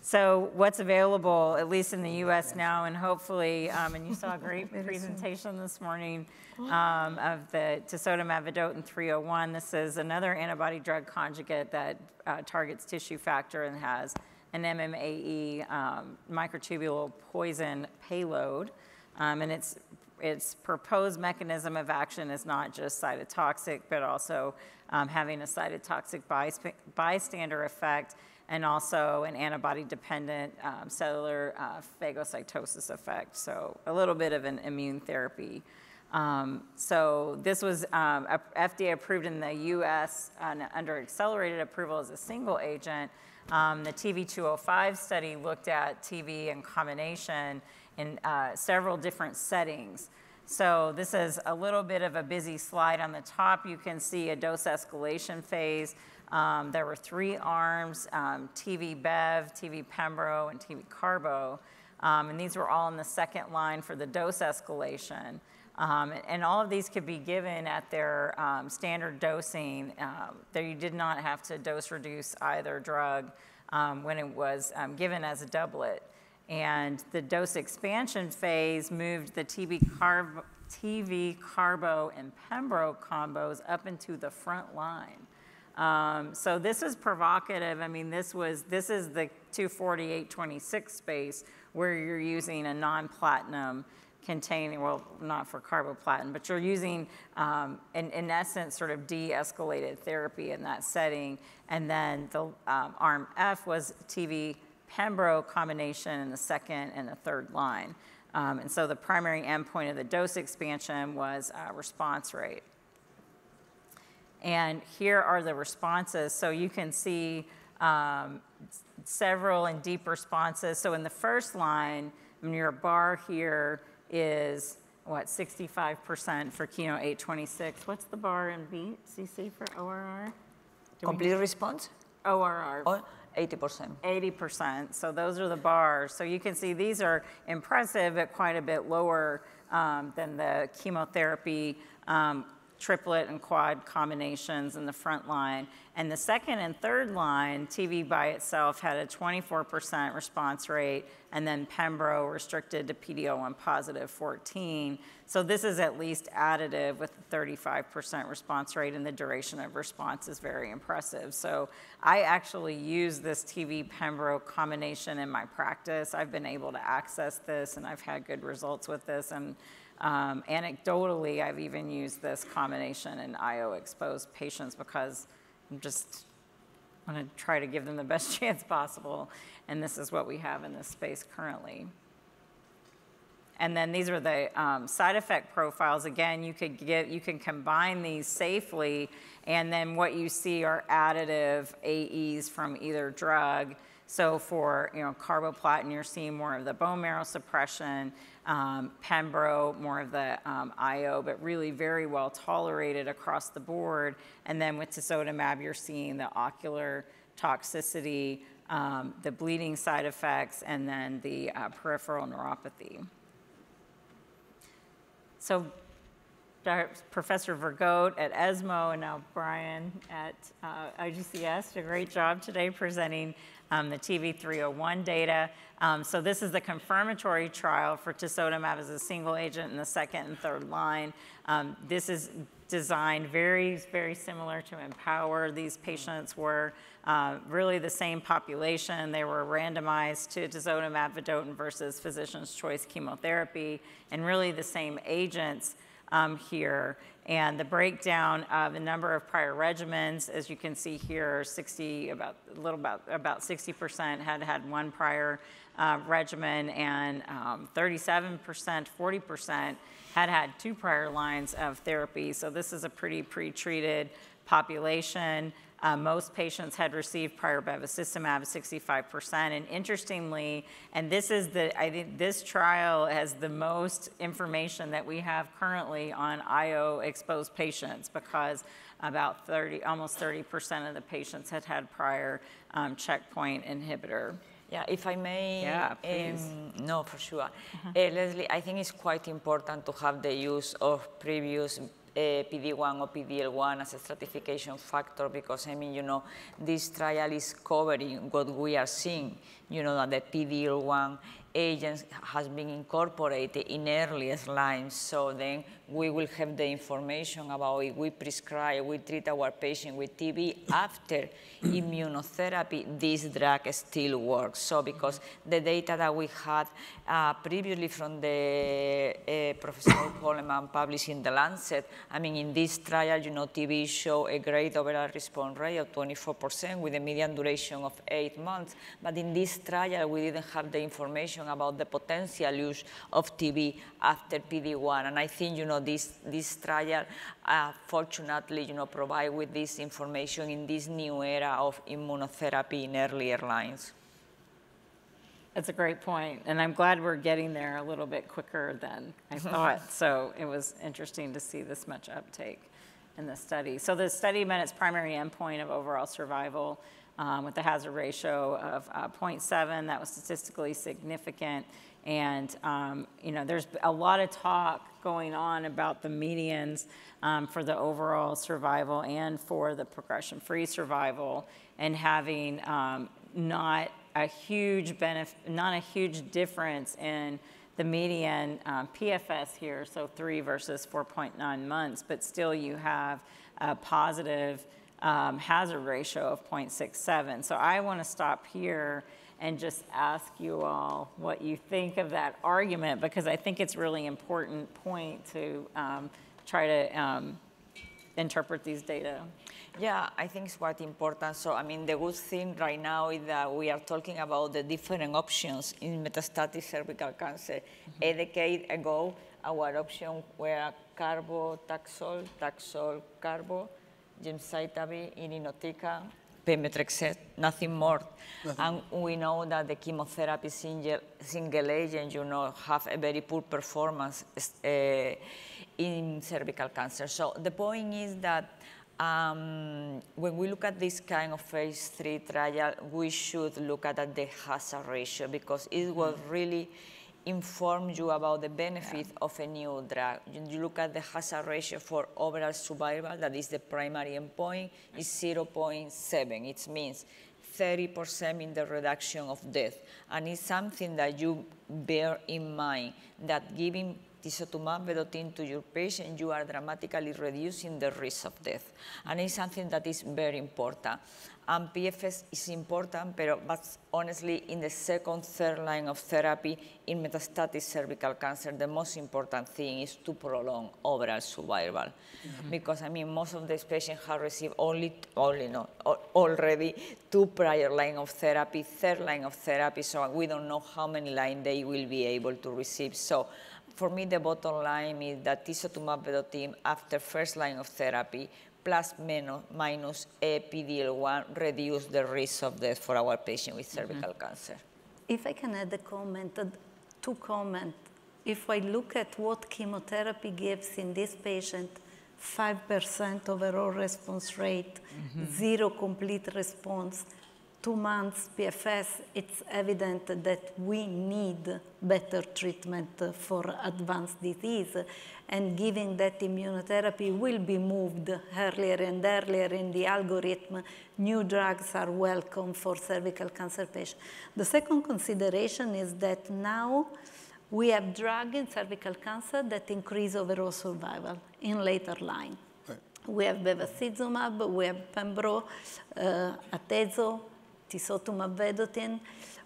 So what's available, at least in the US now, and hopefully, um, and you saw a great presentation this morning um, of the tisotumab vedotin 301. This is another antibody drug conjugate that uh, targets tissue factor and has an MMAE um, microtubule poison payload. Um, and its, its proposed mechanism of action is not just cytotoxic, but also um, having a cytotoxic bystander effect and also an antibody-dependent um, cellular uh, phagocytosis effect. So a little bit of an immune therapy. Um, so this was um, FDA approved in the U.S. under accelerated approval as a single agent. Um, the TV205 study looked at TV in combination in uh, several different settings. So this is a little bit of a busy slide. On the top, you can see a dose escalation phase. Um, there were three arms, um, TV Bev, TV Pembro, and TV Carbo. Um, and these were all in the second line for the dose escalation. Um, and all of these could be given at their um, standard dosing. Um, there you did not have to dose reduce either drug when it was given as a doublet. And the dose expansion phase moved the TV, carb, TV Carbo and Pembro combos up into the front line. Um, so this is provocative. I mean, this was this is the 24826 space where you're using a non-platinum containing, well, not for carboplatin, but you're using, um, in, in essence, sort of de-escalated therapy in that setting. And then the um, arm F was TV Pembro combination in the second and the third line. Um, and so the primary endpoint of the dose expansion was uh, response rate. And here are the responses. So you can see um, several and deep responses. So in the first line, I mean, your bar here is what, 65% for Keynote 826. What's the bar in BEATcc for ORR? Do Complete response? ORR. Or 80%. 80%. So those are the bars. So you can see these are impressive at quite a bit lower um, than the chemotherapy um, triplet and quad combinations in the front line. And the second and third line, TV by itself had a 24% response rate, and then Pembro restricted to PD-L1 positive 14. So this is at least additive with a 35% response rate, and the duration of response is very impressive. So I actually use this TV Pembro combination in my practice. I've been able to access this, and I've had good results with this. And um, anecdotally, I've even used this combination in IO exposed patients because I'm just want to try to give them the best chance possible. And this is what we have in this space currently. And then these are the um, side effect profiles. Again, you could get, you can combine these safely, and then what you see are additive AEs from either drug. So for you know carboplatin, you're seeing more of the bone marrow suppression. Um, Pembro, more of the um, IO, but really very well tolerated across the board. And then with tisotumab, you're seeing the ocular toxicity, um, the bleeding side effects, and then the uh, peripheral neuropathy. So Professor Vergote at ESMO and now Brian at uh, IGCS did a great job today presenting um, the TV301 data. Um, so this is the confirmatory trial for tisotumab as a single agent in the second and third line. Um, this is designed very, very similar to Empower. These patients were uh, really the same population. They were randomized to tisotumab vedotin versus physician's choice chemotherapy, and really the same agents um, here. And the breakdown of the number of prior regimens, as you can see here, 60, about a little about about 60% had had one prior uh, regimen, and 37%, um, 40% had had two prior lines of therapy. So this is a pretty pre-treated population. Uh, most patients had received prior bevacizumab, 65%. And interestingly, and this is the, I think this trial has the most information that we have currently on IO exposed patients because about 30, almost 30% of the patients had had prior um, checkpoint inhibitor. Yeah, if I may. Yeah, please. Um, no, for sure. Uh-huh. Uh, Leslie, I think it's quite important to have the use of previous Eh, PD-1 or PD-L1 as a stratification factor because, I mean, you know, this trial is covering what we are seeing, you know, that the PD-L1 agents has been incorporated in earliest lines. So then we will have the information about if we prescribe, we treat our patient with TV after immunotherapy, this drug still works. So because the data that we had uh, previously from the uh, Professor Coleman published in The Lancet, I mean, in this trial, you know, TV show a great overall response rate of 24% with a median duration of eight months. But in this trial, we didn't have the information about the potential use of TV after PD-1. And I think, you know, this, this trial, uh, fortunately, you know, provide with this information in this new era of immunotherapy in earlier lines. That's a great point, and I'm glad we're getting there a little bit quicker than I thought. so it was interesting to see this much uptake in the study. So the study met its primary endpoint of overall survival um, with a hazard ratio of uh, 0.7. That was statistically significant. And, um, you know, there's a lot of talk going on about the medians um, for the overall survival and for the progression-free survival and having um, not a huge benefit, not a huge difference in the median um, PFS here, so three versus 4.9 months, but still you have a positive um, hazard ratio of 0.67. So I want to stop here and just ask you all what you think of that argument because I think it's really important point to um, try to interpret these data. Yeah, I think it's quite important. So, I mean, the good thing right now is that we are talking about the different options in metastatic cervical cancer. Mm -hmm. A decade ago, our option were carbo, taxol, taxol, carbo, gemcitabine, irinotecan, pemetrexed, nothing more. Nothing. And we know that the chemotherapy single, single agent, you know, have a very poor performance uh, in cervical cancer. So the point is that um, when we look at this kind of phase three trial, we should look at the hazard ratio because it will mm-hmm. really inform you about the benefit yeah. of a new drug. You look at the hazard ratio for overall survival, that is the primary endpoint, is 0.7. It means 30% in the reduction of death. And it's something that you bear in mind, that giving tisotumab vedotin to your patient, you are dramatically reducing the risk of death. And it's something that is very important. And PFS is important, but, but honestly, in the second, third line of therapy in metastatic cervical cancer, the most important thing is to prolong overall survival. Mm-hmm. Because I mean, most of these patients have received only, only no, already two prior line of therapy, third line of therapy, so we don't know how many line they will be able to receive. So for me, the bottom line is that tisotumab vedotin after first line of therapy plus minus a PD-L1 reduce the risk of death for our patient with cervical mm-hmm. cancer. If I can add a comment, uh, two comments. If I look at what chemotherapy gives in this patient, 5% overall response rate, mm-hmm. zero complete response, two months PFS, it's evident that we need better treatment for advanced disease. And given that immunotherapy will be moved earlier and earlier in the algorithm, new drugs are welcome for cervical cancer patients. The second consideration is that now we have drugs in cervical cancer that increase overall survival in later line. Right. We have bevacizumab, we have pembro, uh, atezo, tisotumab vedotin,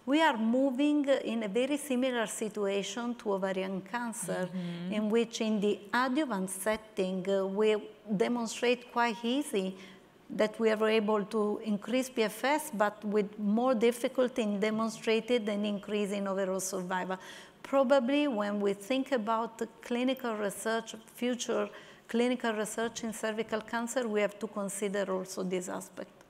we are moving in a very similar situation to ovarian cancer, mm -hmm. in which in the adjuvant setting, uh, we demonstrate quite easy that we are able to increase PFS, but with more difficulty in demonstrated an increase in overall survival. Probably when we think about the clinical research, future clinical research in cervical cancer, we have to consider also this aspect.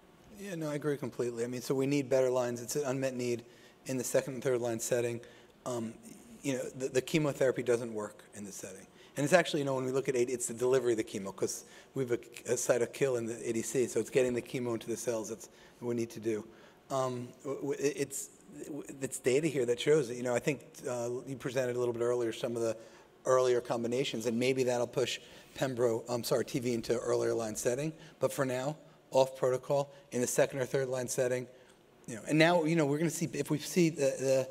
Yeah, no, I agree completely. I mean, so we need better lines. It's an unmet need in the second and third line setting. Um, you know, the, the, chemotherapy doesn't work in this setting. And it's actually, you know, when we look at AD, it's the delivery of the chemo because we have a, a, site of kill in the ADC, so it's getting the chemo into the cells that's what we need to do. Um, it's, it's data here that shows it. You know, I think uh, you presented a little bit earlier some of the earlier combinations, and maybe that'll push Pembro, I'm sorry, TV into earlier line setting. But for now, off protocol in the second or third line setting. You know, and now, you know, we're going to see, if we see the,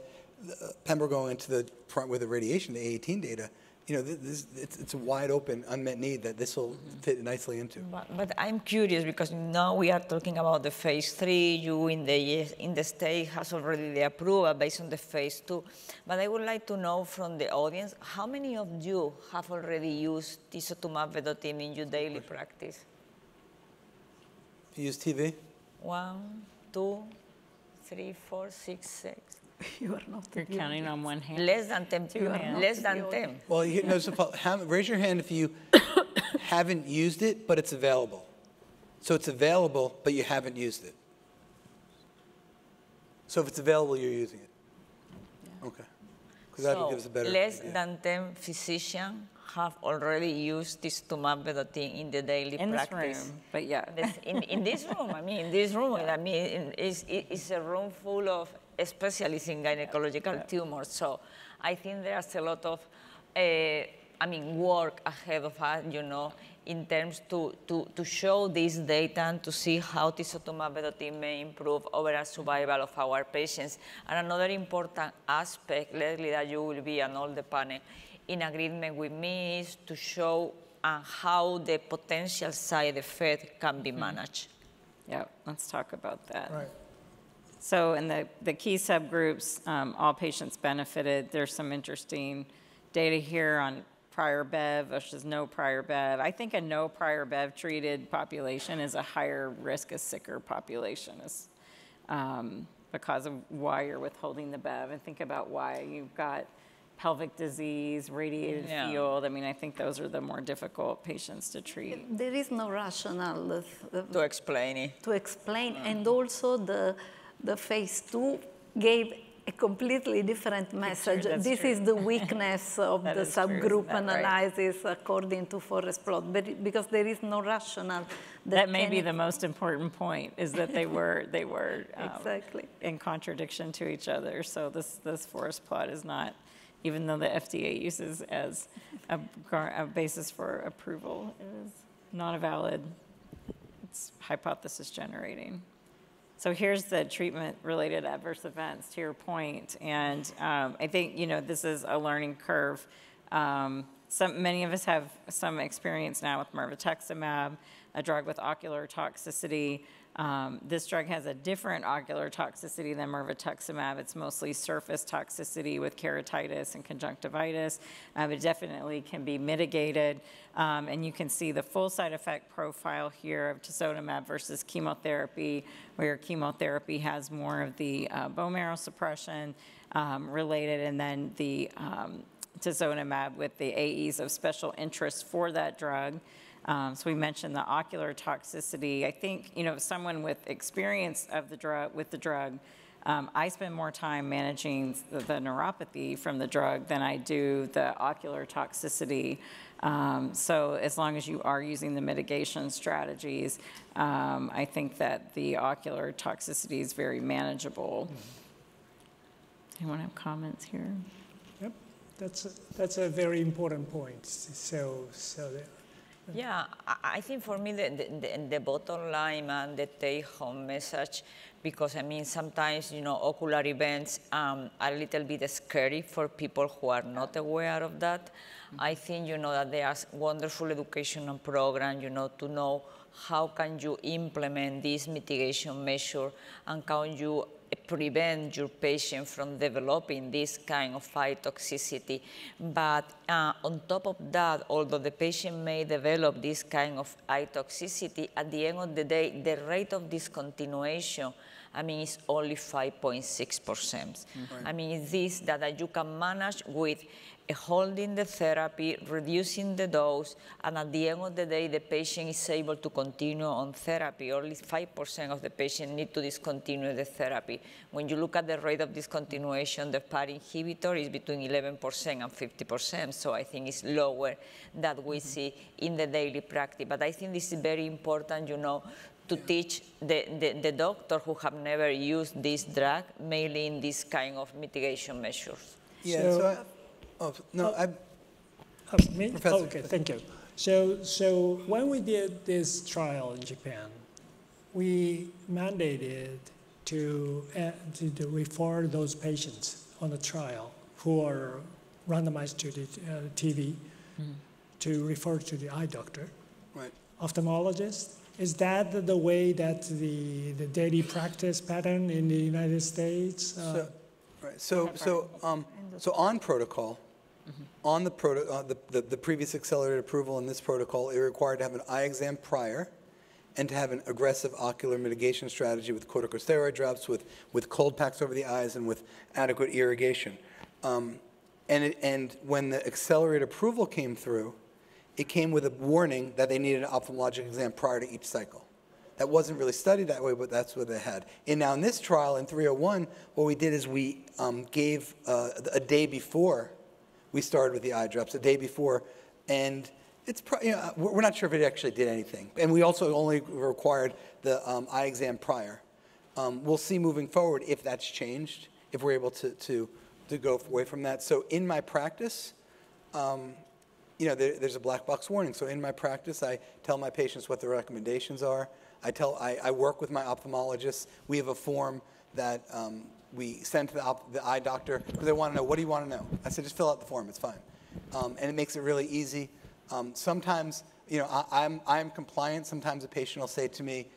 the, the into the front with the radiation, the A18 data, you know, this, it's, it's, a wide open unmet need that this will fit nicely into. But, but, I'm curious because now we are talking about the phase three. You in the in the state has already the approval based on the phase two. But I would like to know from the audience how many of you have already used tisotumab vedotin in your daily practice? You use TV? One, two, three, four, six, six. You are not. You're counting on one hand. Less than 10. Two hands. Less than 10. Well, you know, so raise your hand if you haven't used it, but it's available. So it's available, but you haven't used it. So if it's available, you're using it. Yeah. Okay. Because so that gives a better. Less idea. than 10 physicians have already used tisotumab vedotin in the daily in practice. This room, but yeah. In, in this room, I mean, in this room, yeah. I mean, it's, it's a room full of specialists in gynecological yeah. tumors. So I think there's a lot of, uh, I mean, work ahead of us, you know, in terms to, to, to show this data and to see how tisotumab vedotin may improve overall survival of our patients. And another important aspect, Leslie, that you will be on all the panel, in agreement with me is to show uh, how the potential side effect can be mm-hmm. managed. Yeah, let's talk about that. Right. So in the, the key subgroups, um, all patients benefited. There's some interesting data here on prior BEV versus no prior BEV. I think a no prior BEV treated population is a higher risk, a sicker population is, um, because of why you're withholding the BEV. And think about why you've got pelvic disease, radiated yeah. field. I mean, I think those are the more difficult patients to treat. There is no rationale uh, to explain it. To explain, mm. and also the the phase two gave a completely different message. This true. is the weakness of the subgroup analysis right? according to forest plot, but because there is no rationale. That, that may be the most important point is that they were they were um, exactly in contradiction to each other. So this this forest plot is not even though the FDA uses as a, a basis for approval, it is not a valid, it's hypothesis generating. So here's the treatment-related adverse events, to your point, and um, I think you know this is a learning curve. Um, some, many of us have some experience now with mirvetuximab, a drug with ocular toxicity. Um, This drug has a different ocular toxicity than mirvetuximab. It's mostly surface toxicity with keratitis and conjunctivitis, uh, but definitely can be mitigated. Um, And you can see the full side effect profile here of tisotumab versus chemotherapy, where chemotherapy has more of the uh, bone marrow suppression um, related, and then the um, tisotumab with the AEs of special interest for that drug. Um, So we mentioned the ocular toxicity. I think, you know, someone with experience of the drug, with the drug, um, I spend more time managing the the neuropathy from the drug than I do the ocular toxicity. Um, So as long as you are using the mitigation strategies, um, I think that the ocular toxicity is very manageable. Anyone have comments here? Yep, that's, a- that's a very important point. So, so the- Yeah, I- think for me the, the, the- bottom line and the take-home message, because I mean sometimes you know ocular events um, are a little bit scary for people who are not aware of that. I think you know that there are wonderful educational programs, you know, to know how can you implement this mitigation measure and how you prevent your patient from developing this kind of eye toxicity. But uh, on top of that, although the patient may develop this kind of eye toxicity, at the end of the day, the rate of discontinuation, I mean, it's only 5.6%. Mm-hmm. I mean, it's this that, that you can manage with holding the therapy, reducing the dose, and at the end of the day, the patient is able to continue on therapy. Only 5% of the patient need to discontinue the therapy. When you look at the rate of discontinuation, the PARP inhibitor is between 11% and 50%, so I think it's lower than we mm-hmm. see in the daily practice. But I think this is very important, you know, to teach the, the, the doctor who have never used this drug, mainly in this kind of mitigation measures. Yeah, So- so, I, oh, no, I, Oh, me? Professor. Okay, thank you. So, so when we did this trial in Japan, we mandated to, uh, to, to refer those patients on the trial who are randomized to the uh, TV to refer to the eye doctor, right. ophthalmologist. Is that the- the way that the, the daily practice pattern in the United States? uh, So, right, so, so, um, so on protocol, on the proto, uh, the, the, the previous accelerated approval in this protocol, it required to have an eye exam prior and to have an aggressive ocular mitigation strategy with corticosteroid drops, with, with cold packs over the eyes, and with adequate irrigation. Um, and, it, and when the accelerated approval came through, it came with a warning that they needed an ophthalmologic exam prior to each cycle. That wasn't really studied that way, but that's what they had. And now in this trial, in 301, what we did is we um, gave uh, a day before we started with the eye drops, a day before, and it's pro- you know, we're we're not sure if it actually did anything. And we also only required the um, eye exam prior. Um, we'll see moving forward if that's changed, if we're able to, to, to go away from that. So in my practice, um, you know, there, there's a black box warning. So in my practice, I tell my patients what the recommendations are. I tell, I, I work with my ophthalmologist. We have a form that um, we send to the, op, the eye doctor because they want to know, what do you want to know? I said, just fill out the form, it's fine. Um, and it makes it really easy. Um, sometimes, you know, I, I'm, I'm compliant. Sometimes a patient will say to me,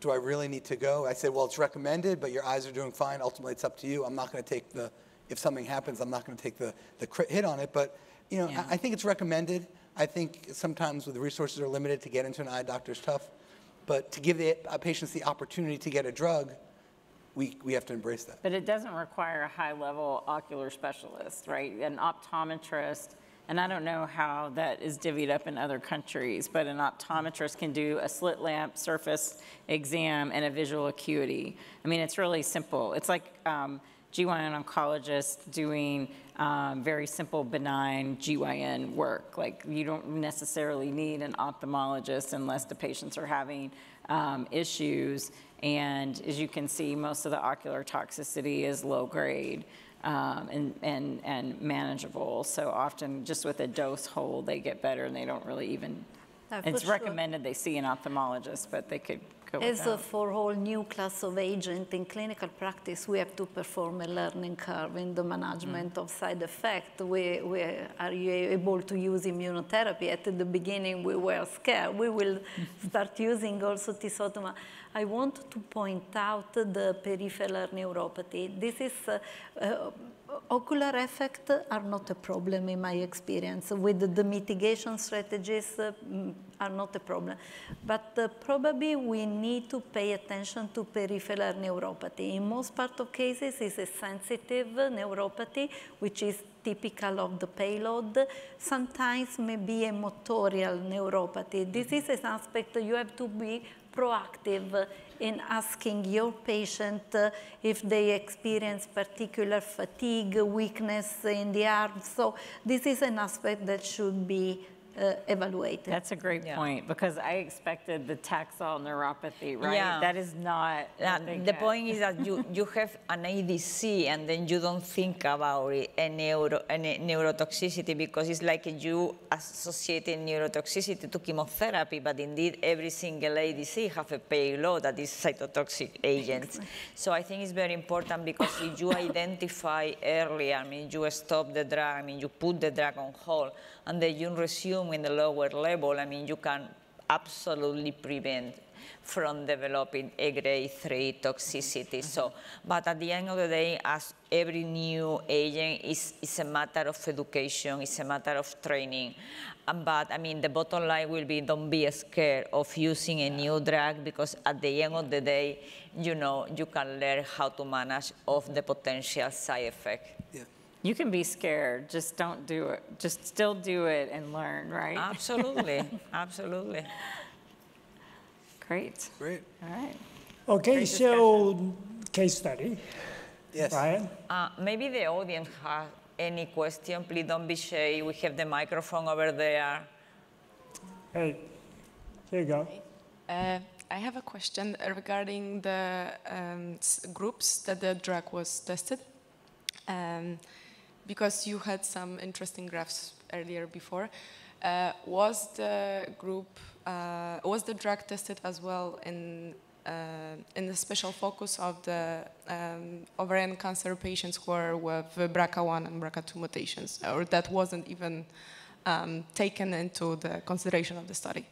do I really need to go? I said, well, it's recommended, but your eyes are doing fine. Ultimately, it's up to you. I'm not going to take the, if something happens, I'm not going to take the, the hit on it. But, you know, I, I think it's recommended. I think sometimes with the resources are limited to get into an eye doctor is tough. But to give the uh, patients the opportunity to get a drug, we, we have to embrace that. But it doesn't require a high-level ocular specialist, right? An optometrist, and I don't know how that is divvied up in other countries, but an optometrist can do a slit lamp surface exam and a visual acuity. I mean, it's really simple. It's like um, GYN oncologist doing um, very simple benign GYN work. Like you don't necessarily need an ophthalmologist unless the patients are having um, issues. And as you can see, most of the ocular toxicity is low grade um, and, and, and manageable. So often just with a dose hold, they get better and they don't really even, it's sure. recommended they see an ophthalmologist, but they could As uh, for all new class of agent in clinical practice, we have to perform a learning curve in the management of side effect. We, we are you able to use immunotherapy? At the beginning, we were scared. We will start using also tisotumab. I want to point out the peripheral neuropathy. This is uh, uh, ocular effect are not a problem in my experience. With the mitigation strategies uh, mm, are not a problem. But uh, probably we need to pay attention to peripheral neuropathy. In most part of cases, it's a sensitive neuropathy, which is typical of the payload. Sometimes maybe a motorial neuropathy. This is an aspect you have to be proactive in asking your patient uh, if they experience particular fatigue, weakness in the arm. So this is an aspect that should be uh, evaluated. That's a great Yeah. point, because I expected the taxol neuropathy, right? Yeah. That is not Yeah, the get. point is that you, you have an ADC and then you don't think about it, a, neuro, a ne- neurotoxicity because it's like you associating neurotoxicity to chemotherapy, but indeed every single ADC have a payload that is cytotoxic agent. So I think it's very important because if you identify early, I mean, you stop the drug, I mean, you put the drug on hold, and then you resume in the lower level, I mean, you can absolutely prevent from developing a grade 3 toxicity. So, but at the end of the day, as every new agent is, is a matter of education, it's a matter of training. Um, but I mean, the bottom line will be don't be scared of using a new drug because at the end of the day, you know, you can learn how to manage of the potential side effect. Yeah. You can be scared, just don't do it. Just still do it and learn, right? Absolutely, absolutely. Great. Great. All right. Okay, Great so case study, Yes. Brian. Uh, maybe the audience has any question. Please don't be shy. We have the microphone over there. Hey, here you go. Uh, I have a question regarding the um, groups that the drug was tested. Um, because you had some interesting graphs earlier before, uh, was the group, uh, was the drug tested as well in, uh, in the special focus of the um, ovarian cancer patients who are with BRCA1 and BRCA2 mutations, or that wasn't even um, taken into the consideration of the study?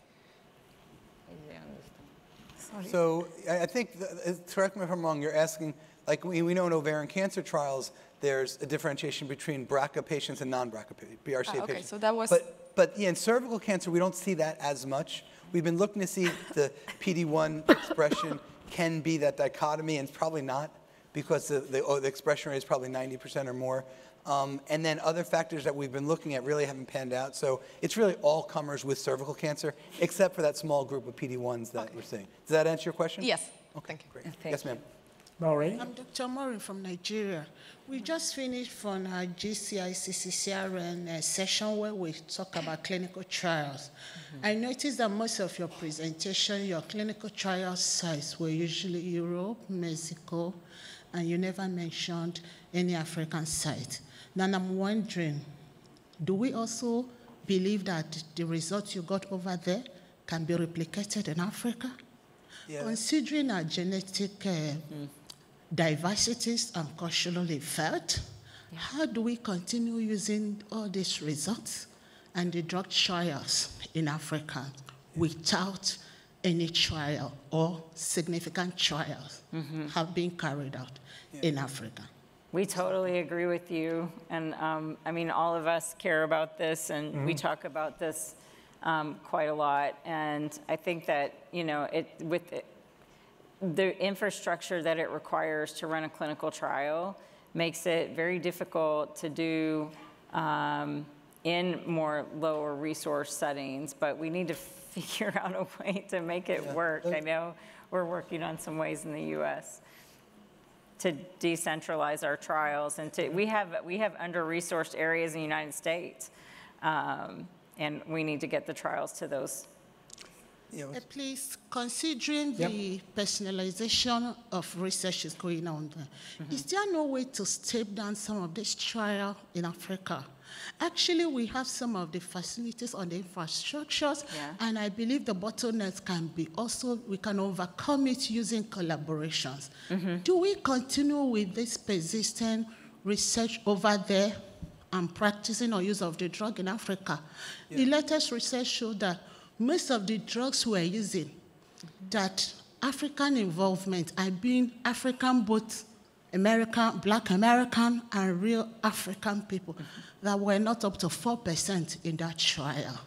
So I I think, th- uh, correct me if I'm wrong, you're asking, like, we we know in ovarian cancer trials, there's a differentiation between BRCA patients and non-BRCA BRCA Ah, okay, patients. so that was- But, but yeah, in cervical cancer, we don't see that as much. We've been looking to see if the PD-1 expression can be that dichotomy, and it's probably not, because the, the oh, the expression rate is probably 90% or more. Um, And then other factors that we've been looking at really haven't panned out. So it's really all comers with cervical cancer, except for that small group of PD-1s that we're seeing. Does that answer your question? Yes, thank you. Great. Thank Yes, ma'am. Maureen? I'm Dr. Morin from Nigeria. We just finished from our GCICCCRN uh, session where we talk about clinical trials. I noticed that most of your presentation, your clinical trial sites were usually Europe, Mexico, and you never mentioned any African site. Now I'm wondering, do we also believe that the results you got over there can be replicated in Africa? Yeah. Considering our genetic uh, diversities and culturally felt, how do we continue using all these results and the drug trials in Africa without any trial or significant trials have been carried out in Africa? We totally agree with you. And um, I mean, all of us care about this and we talk about this um, quite a lot. And I think that, you know, it, with it, the infrastructure that it requires to run a clinical trial makes it very difficult to do um, in more lower resource settings, but we need to figure out a way to make it work. I know we're working on some ways in the US to decentralize our trials and to, we have, we have under-resourced areas in the United States. um, And we need to get the trials to those Yeah, Uh, Please, considering the personalization of research is going on there, is there no way to step down some of this trial in Africa Actually, we have some of the facilities on the infrastructures, Yeah. and I believe the bottlenecks can be also, we can overcome it using collaborations. Do we continue with this persistent research over there and practicing or use of the drug in Africa? The latest research showed that most of the drugs we're using, that African involvement and being African both American, black American, and real African people that were not up to 4% in that trial.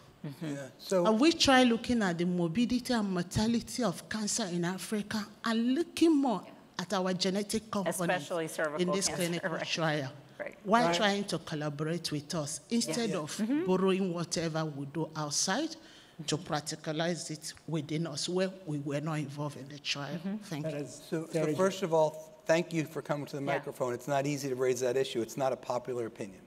Yeah. So And we try looking at the morbidity and mortality of cancer in Africa and looking more at our genetic components Especially in this cancer, clinical right. trial. Right. While trying to collaborate with us instead of Mm-hmm. borrowing whatever we do outside to practicalize it within us where we were not involved in the trial. Mm-hmm. Thank That you. is So, so first of all, thank you for coming to the Yeah. microphone. It's not easy to raise that issue. It's not a popular opinion.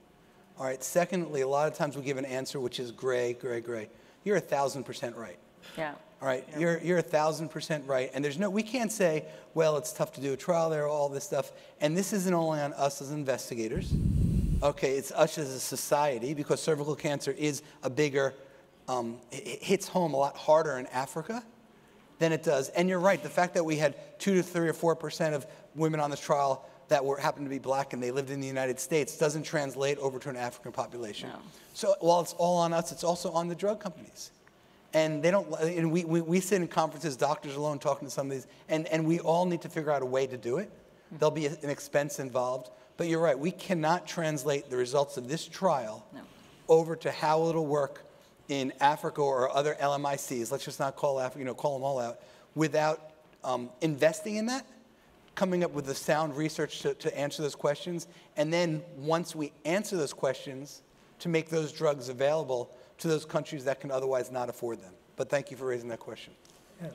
All right. Secondly, a lot of times we give an answer which is gray, gray, gray. You're a thousand percent right. Yeah. All right, you're, you're a thousand percent right. And there's no, we can't say, well, it's tough to do a trial there, all this stuff. And this isn't only on us as investigators. Okay, it's us as a society because cervical cancer is a bigger, um, it it hits home a lot harder in Africa than it does. And you're right, the fact that we had two to three or four percent of women on this trial that were happened to be black and they lived in the United States doesn't translate over to an African population. No. So while it's all on us, it's also on the drug companies. And they don't, and we, we, we sit in conferences, doctors alone, talking to some of these, and, and we all need to figure out a way to do it. There'll be an expense involved. But you're right, we cannot translate the results of this trial over to how it'll work in Africa or other LMICs. Let's just not call Africa, you know, call them all out, without um, investing in that, coming up with the sound research to, to answer those questions, and then once we answer those questions, to make those drugs available to those countries that can otherwise not afford them. But thank you for raising that question. Yeah,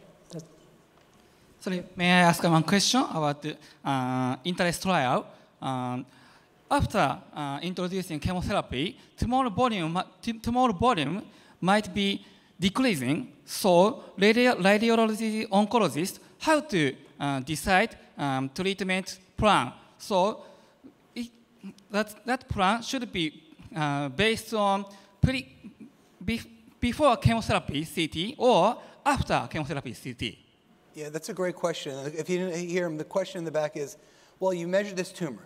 Sorry, may I ask one question about the uh, interlace trial? Um, after uh, introducing chemotherapy, tumor volume, mi- tumor volume might be decreasing. So, radio- radiology oncologists have to uh, decide um, treatment plan. So, it, that, that plan should be uh, based on pre, be, before chemotherapy CT or after chemotherapy CT. Yeah, that's a great question. If you didn't hear him, the question in the back is, well, you measure this tumor,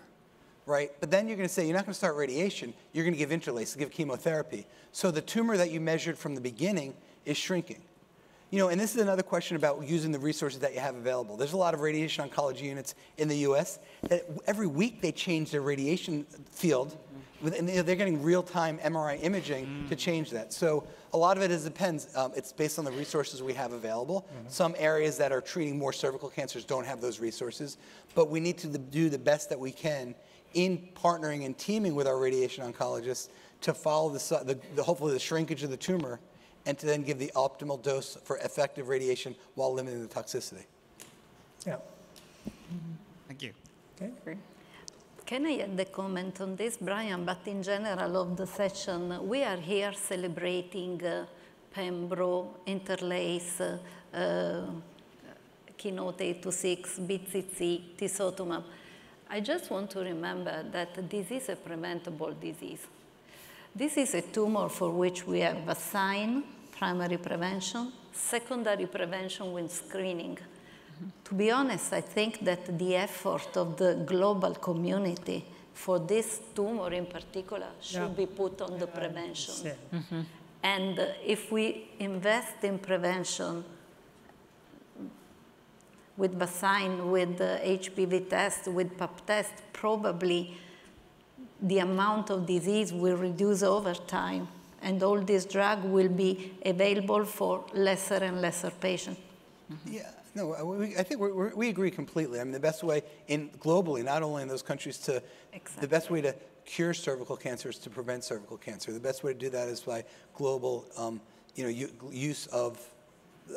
right? But then you're going to say you're not going to start radiation. You're going to give interlace, give chemotherapy. So the tumor that you measured from the beginning is shrinking. You know, and this is another question about using the resources that you have available. There's a lot of radiation oncology units in the U.S. that every week they change their radiation field, and they're getting real-time MRI imaging to change that. So a lot of it is depends. Um, it's based on the resources we have available. Some areas that are treating more cervical cancers don't have those resources, but we need to do the best that we can in partnering and teaming with our radiation oncologists to follow the, the, the hopefully the shrinkage of the tumor and to then give the optimal dose for effective radiation while limiting the toxicity. yeah, Thank you. okay. Can I add a comment on this, Brian? But in general of the session, we are here celebrating uh, Pembro, Interlace, uh, uh, Keynote 826, BEATcc, tisotumab. I just want to remember that this is a preventable disease. This is a tumor for which we have a sign, primary prevention, secondary prevention with screening. To be honest, I think that the effort of the global community for this tumor in particular should Yeah. be put on the prevention. Yeah. And uh, if we invest in prevention with vaccine, with the HPV test, with PAP test, probably the amount of disease will reduce over time, and all this drug will be available for lesser and lesser patients. Yeah, no, I- we, I think we're, we agree completely. I mean, the best way in globally, not only in those countries, to the best way to cure cervical cancer is to prevent cervical cancer. The best way to do that is by global, um, you know, use of uh,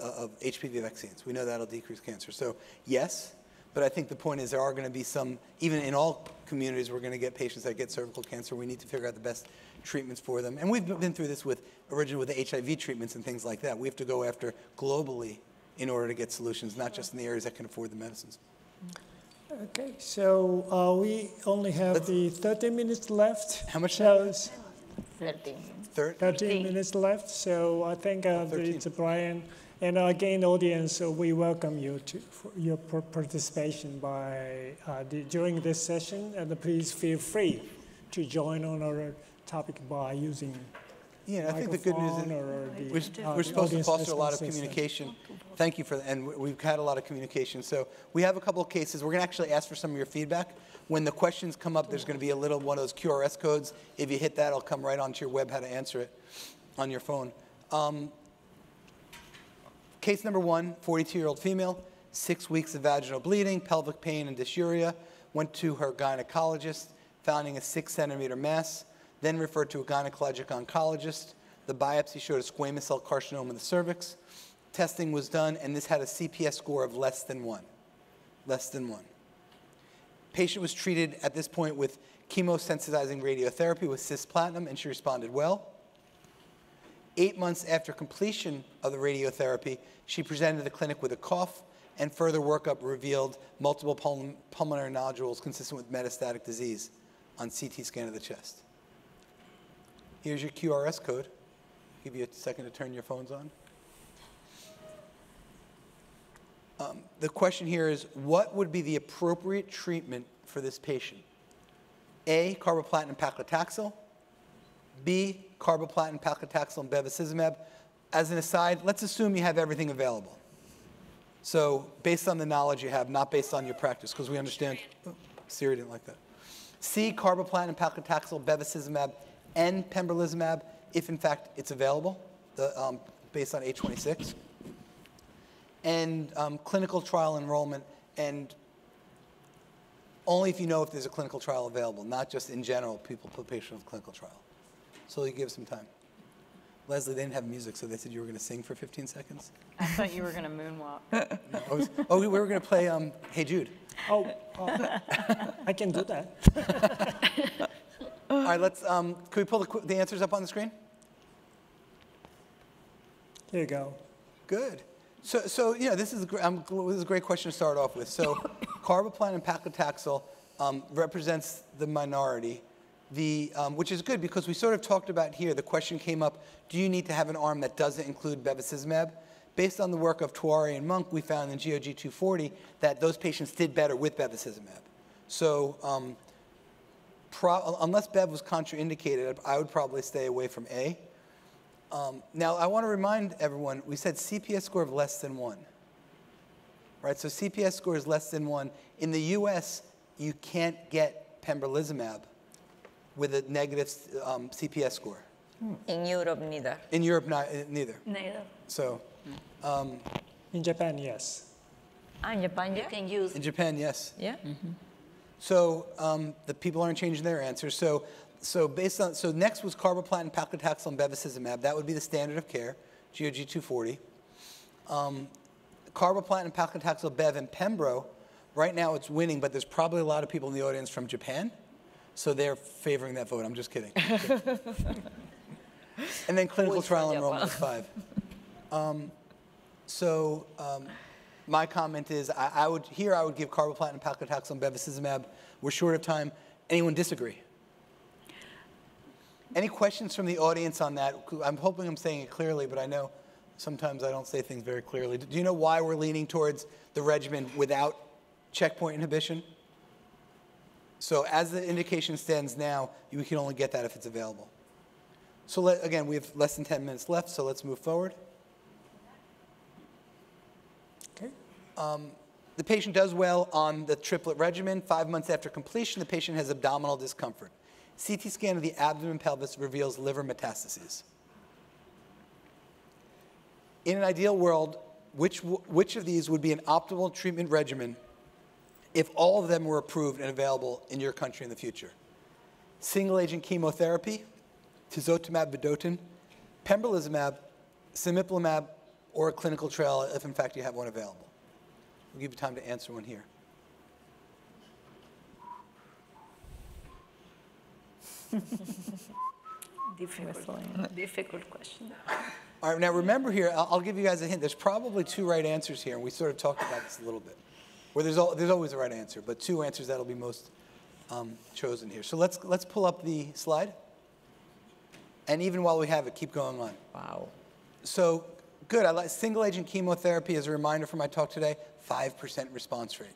of HPV vaccines. We know that'll decrease cancer. So yes, but I think the point is there are going to be some, even in all communities, we're going to get patients that get cervical cancer. We need to figure out the best treatments for them. And we've been through this with originally with the HIV treatments and things like that. We have to go after globally in order to get solutions, not just in the areas that can afford the medicines. Okay, so uh, we only have Let's- the 30 minutes left. How much So, 13. Third? 13 minutes left, so I think uh, 13. it's Brian. And again, audience, uh, we welcome you to for your participation by uh, the, during this session, and please feel free to join on our topic by using Yeah, I think the good news is the, we're, uh, we're supposed to foster a lot of response system. communication. Thank you for that, and we- we've had a lot of communication. So we have a couple of cases. We're going to actually ask for some of your feedback. When the questions come up, there's going to be a little one of those QRS codes. If you hit that, it'll come right onto your web how to answer it on your phone. Um, Case number one, 42-year-old female, six weeks of vaginal bleeding, pelvic pain, and dysuria. Went to her gynecologist, finding a six centimeter mass, then referred to a gynecologic oncologist. The biopsy showed a squamous cell carcinoma in the cervix. Testing was done, and this had a CPS score of less than one. Less than one. Patient was treated at this point with chemosensitizing radiotherapy with cisplatin, and she responded well. Eight months after completion of the radiotherapy, she presented the clinic with a cough, and further workup revealed multiple pul- pulmonary nodules consistent with metastatic disease on CT scan of the chest. Here's your QRS code. Give you a second to turn your phones on. Um, the question here is what would be the appropriate treatment for this patient? A, carboplatin and paclitaxel. B, carboplatin, paclitaxel, and bevacizumab. As an aside, let's assume you have everything available. So based on the knowledge you have, not based on your practice, because we understand. Oh, Siri didn't like that. C, carboplatin, paclitaxel, bevacizumab, and pembrolizumab, if in fact it's available, the, um, based on 826. And um, clinical trial enrollment, and only if you know if there's a clinical trial available, not just in general, people put patients on clinical trial. So you give some time. Leslie, they didn't have music, so they said you were going to sing for 15 seconds. I thought you were going to moonwalk. I was- oh, we were going to play um, Hey Jude. Oh, oh, I can do that. All right, let's, um, can we pull the, the answers up on the screen? There you go. Good. So, so you know, this is, a um, this is a great question to start off with. So, carboplatin and paclitaxel um, represents the minority, the, um, which is good because we sort of talked about here. The question came up: Do you need to have an arm that doesn't include bevacizumab? Based on the work of Tewari and Monk, we found in GOG 240 that those patients did better with bevacizumab. So, um, unless Bev was contraindicated, I would probably stay away from A. Um, now, I want to remind everyone, we said CPS score of less than one. Right, so CPS score is less than one. In the US, you can't get pembrolizumab with a negative um, CPS score. In Europe, neither. In Europe, not, uh, neither. Neither. So, In Japan, yes. Ah, in Japan, You can use in Japan, yes. Yeah? So um, the people aren't changing their answers. So, so based on so next was carboplatin, paclitaxel, and bevacizumab. That would be the standard of care, GOG 240. Um, carboplatin, paclitaxel, bev, and pembro. Right now it's winning, but there's probably a lot of people in the audience from Japan, so they're favoring that vote. I'm just kidding. and then clinical from trial enrollment is five. Um, so um, my comment is, I, I would here I would give carboplatin, paclitaxel, bevacizumab. We're short of time. Anyone disagree? Any questions from the audience on that? I'm hoping I'm saying it clearly, but I know sometimes I don't say things very clearly. Do you know why we're leaning towards the regimen without checkpoint inhibition? So as the indication stands now, we can only get that if it's available. So let, again, we have less than 10 minutes left, so let's move forward. Okay. Um, the patient does well on the triplet regimen. Five months after completion, the patient has abdominal discomfort. CT scan of the abdomen pelvis reveals liver metastases. In an ideal world, which, which of these would be an optimal treatment regimen if all of them were approved and available in your country in the future? Single agent chemotherapy, tisotumab vedotin, pembrolizumab, cemiplimab, or a clinical trial if in fact you have one available. We'll give you time to answer one here. difficult, difficult question. All right, now remember here, I'll, I'll give you guys a hint. There's probably two right answers here, and we sort of talked about this a little bit. Where there's, al- there's always a right answer, but two answers that'll be most um, chosen here. So let's, let's pull up the slide. And even while we have it, keep going on. Wow. So good. I like single agent chemotherapy as a reminder for my talk today. Five percent response rate.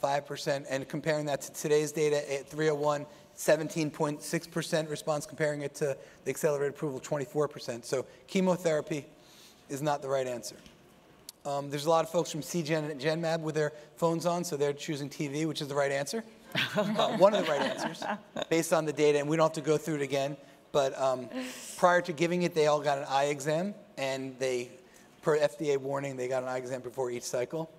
Five percent, and comparing that to today's data at 301, 17.6 percent response. Comparing it to the accelerated approval, 24 percent. So chemotherapy is not the right answer. Um, there's a lot of folks from Seagen and Genmab with their phones on, so they're choosing TV, which is the right answer. uh, one of the right answers, based on the data, and we don't have to go through it again. But um, prior to giving it, they all got an eye exam, and they, per FDA warning, they got an eye exam before each cycle.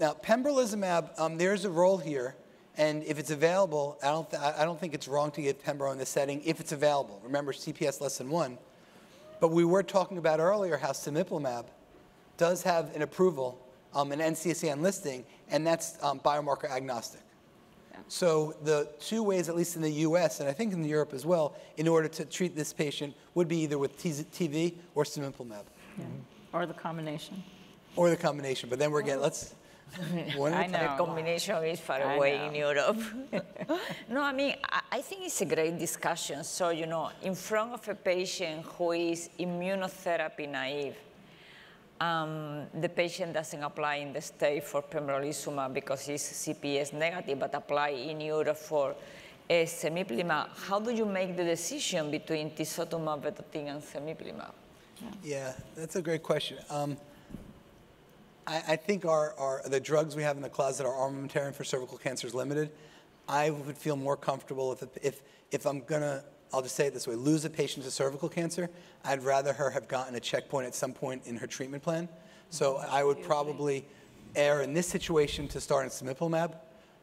Now, pembrolizumab, um, there's a role here, and if it's available, I don't, th- I don't think it's wrong to give pembro in this setting if it's available. Remember, CPS less than one. But we were talking about earlier how cemiplimab does have an approval, um, an NCCN listing, and that's um, biomarker agnostic. So the two ways, at least in the U.S. and I think in Europe as well, in order to treat this patient would be either with TV or cemiplimab, Or the combination. or the combination. But then we're getting let's. One at a I time. know. The combination is far I away know. in Europe. no, I mean, I, I think it's a great discussion. So, you know, in front of a patient who is immunotherapy naive, um, the patient doesn't apply in the state for pembrolizumab because he's CPS negative, but apply in Europe for uh, cemiplimab. How do you make the decision between tisotumab vedotin and cemiplimab? Yeah, that's a great question. Um, I, I think our, our, the drugs we have in the closet, our armamentarium for cervical cancer is limited. I would feel more comfortable if, if, if I'm gonna, I'll just say it this way, lose a patient to cervical cancer, I'd rather her have gotten a checkpoint at some point in her treatment plan. So mm-hmm. I would probably err in this situation to start in cemiplimab,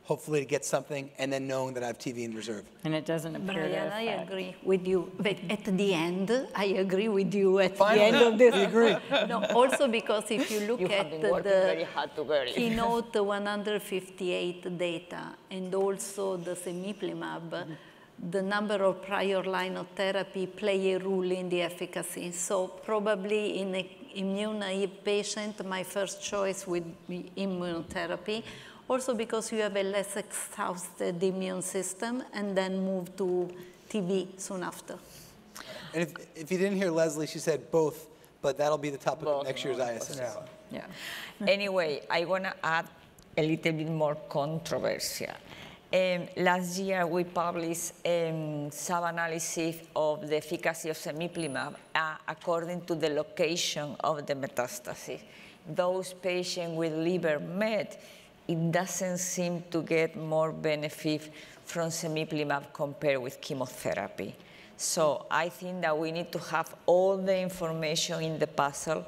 hopefully to get something, and then knowing that I have TV in reserve. And it doesn't appear to Brian, I agree with you. But at the end, I agree with you at Finally, the end of this. we agree. No, also because if you look You at been the, working very hard to get it. keynote 158 data and also the cemiplimab, mm-hmm. The number of prior line of therapy play a role in the efficacy. So probably in a immune naive patient, my first choice would be immunotherapy. Also because you have a less exhausted immune system and then move to TV soon after. And if, if you didn't hear Leslie, she said both, but that'll be the topic of next year's ISS. Yeah. anyway, I want to add a little bit more controversy. Um, last year, we published um, sub-analysis of the efficacy of cemiplimab uh, according to the location of the metastasis. Those patients with liver met, it doesn't seem to get more benefit from cemiplimab compared with chemotherapy. So I think that we need to have all the information in the puzzle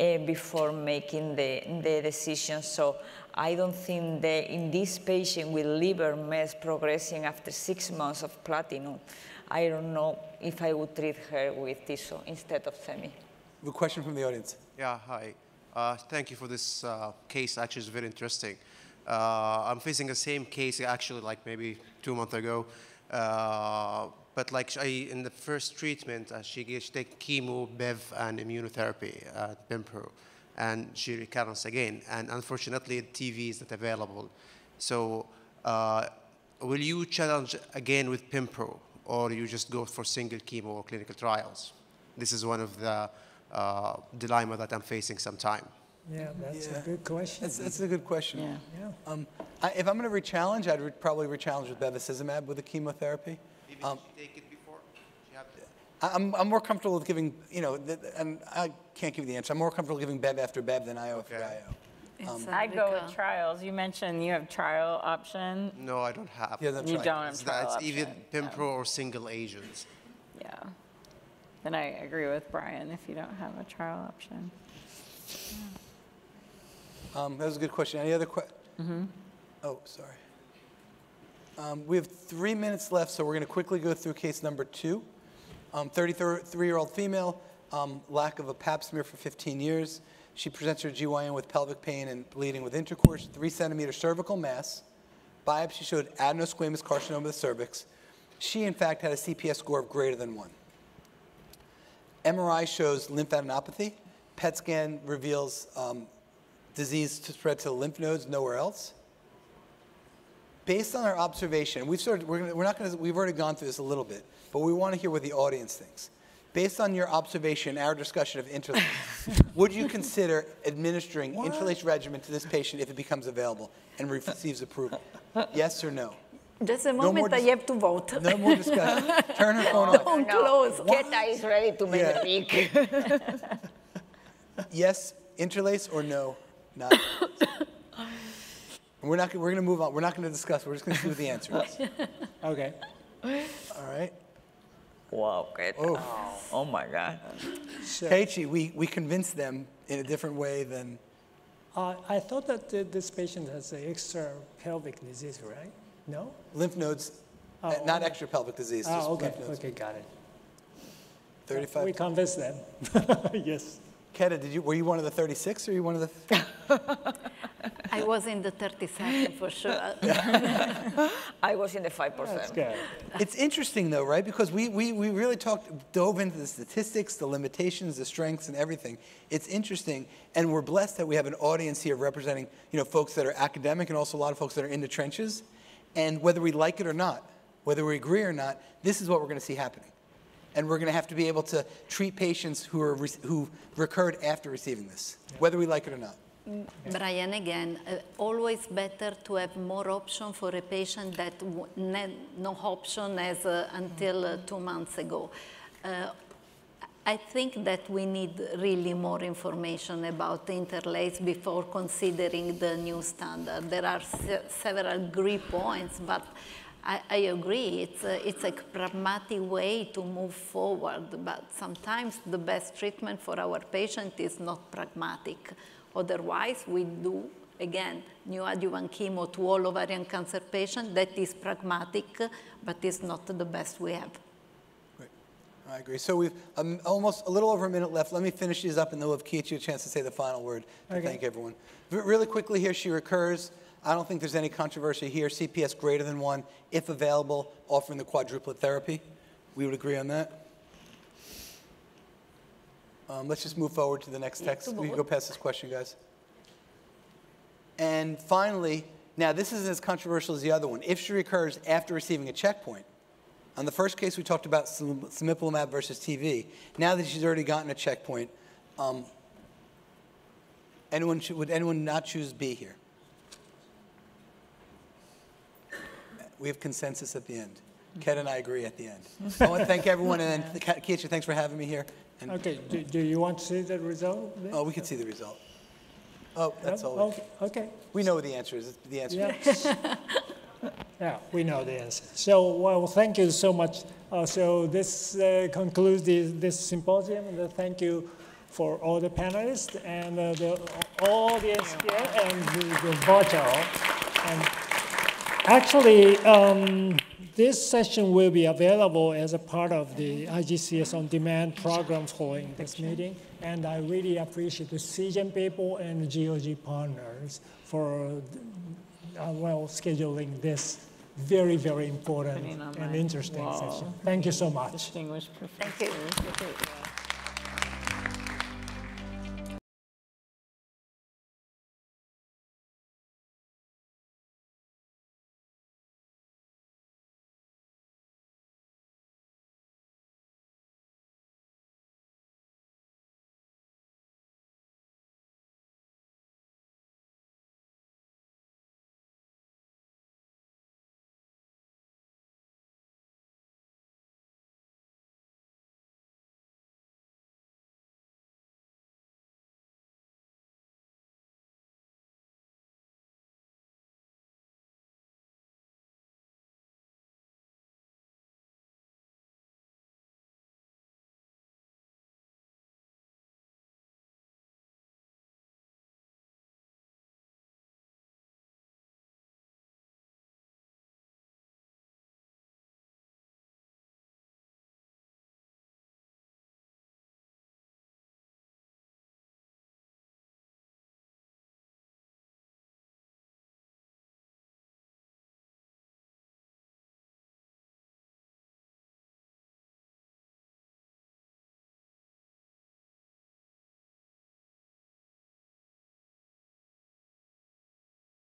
uh, before making the, the decision. So I don't think that in this patient with liver mets progressing after six months of platinum, I don't know if I would treat her with TISO instead of semi. We a question from the audience. Yeah, hi. Uh, thank you for this uh, case. Actually, it's very interesting. Uh, I'm facing the same case actually, like maybe two months ago. Uh, but like I, in the first treatment, uh, she gets take chemo, Bev, and immunotherapy, uh, Pembro, and she recurrence again. And unfortunately, TV is not available. So, uh, will you challenge again with Pembro, or you just go for single chemo or clinical trials? This is one of the uh, dilemma that I'm facing sometime. Yeah, that's Yeah. a good question. That's, that's a good question. Yeah. Yeah. Um, I, if I'm going to re-challenge, I'd re- probably re-challenge with bevacizumab with the chemotherapy. Um, take it before? I- I'm, I'm more comfortable with giving, you know, th- and I can't give you the answer. I'm more comfortable giving bev after bev than IO after Okay. IO. It's I go Africa. with trials. You mentioned you have trial option. No, I don't have. He doesn't You try. don't have It's, trial that- it's either option. Pembro or single agents. Yeah. Then I agree with Brian if you don't have a trial option. Um, that was a good question. Any other questions? Oh, sorry. Um, we have three minutes left, so we're going to quickly go through case number two. 33-year-old female, um, lack of a pap smear for 15 years. She presents her GYN with pelvic pain and bleeding with intercourse, three centimeter cervical mass. Biopsy showed adenosquamous carcinoma of the cervix. She, in fact, had a CPS score of greater than one. MRI shows lymphadenopathy. PET scan reveals um, disease to spread to the lymph nodes, nowhere else. Based on our observation, we've sort of, we're, gonna, we're not going to, we've already gone through this a little bit, but we want to hear what the audience thinks. Based on your observation, our discussion of interlace, would you consider administering interlace regimen to this patient if it becomes available and receives approval? Yes or no? Just a more moment, I dis- have to vote. No more discussion. Turn her phone on. Don't No, close. Keta is ready to make Yeah. the pick. Yes, interlace or no? Not. And we're not. gonna- We're going to move on. We're not going to discuss. We're just going to see what the answer is. Okay. All right. wow, Keta. Oh. Oh my God. So, Keiichi, we, we convinced them in a different way than. uh, I thought that uh, this patient has a extra pelvic disease, right? No? Lymph nodes, Oh, uh, not okay. extra pelvic disease, just Oh, okay, lymph nodes. okay, got it. 35. We convinced them. Yes. Keta, did you, were you one of the 36 or were you one of the? I was in the 37 for sure. I was in the 5%. That's good. It's interesting though, right? Because we, we, we really talked, dove into the statistics, the limitations, the strengths, and everything. It's interesting, and we're blessed that we have an audience here representing, you know, folks that are academic and also a lot of folks that are in the trenches. And whether we like it or not, whether we agree or not, this is what we're going to see happening. And we're going to have to be able to treat patients who are who recurred after receiving this, whether we like it or not. Brian, again, uh, always better to have more option for a patient that w- ne- no option as uh, until uh, two months ago. Uh, I think that we need really more information about the interlace before considering the new standard. There are se- several agree points, but I, I agree, it's a, it's a pragmatic way to move forward, but sometimes the best treatment for our patient is not pragmatic. Otherwise, we do, again, neoadjuvant chemo to all ovarian cancer patients. That is pragmatic, but it's not the best we have. Right. I agree. So we've um, almost a little over a minute left. Let me finish these up and then we'll give Keiichi a chance to say the final word to Okay. thank everyone. V- really quickly here, she recurs. I don't think there's any controversy here. CPS greater than one, if available, offering the quadruplet therapy. We would agree on that. Um, let's just move forward to the next text. We can go past this question, guys. And finally, now this isn't as controversial as the other one. If she recurs after receiving a checkpoint, on the first case, we talked about cemiplimab versus TV. Now that she's already gotten a checkpoint, um, anyone should, would anyone not choose B here? We have consensus at the end. Ken and I agree at the end. I want to thank everyone, and then Keiichi, thanks for having me here. And, Okay, do, do you want to see the result? then? oh, we can see the result. Oh, that's No? all. Okay, okay. We know the answer is. The answer. Yes. Yeah, we know the answer. So, well, thank you so much. Uh, So this uh, concludes the- this symposium, and uh, thank you for all the panelists and uh, the audience here and the the virtual. And Actually, um, this session will be available as a part of the IGCS On Demand program following this meeting. And I really appreciate the Seagen people and the GOG partners for, uh, well, scheduling this very, very important and interesting wall. session. Thank you so much. Distinguished Thank you. professors.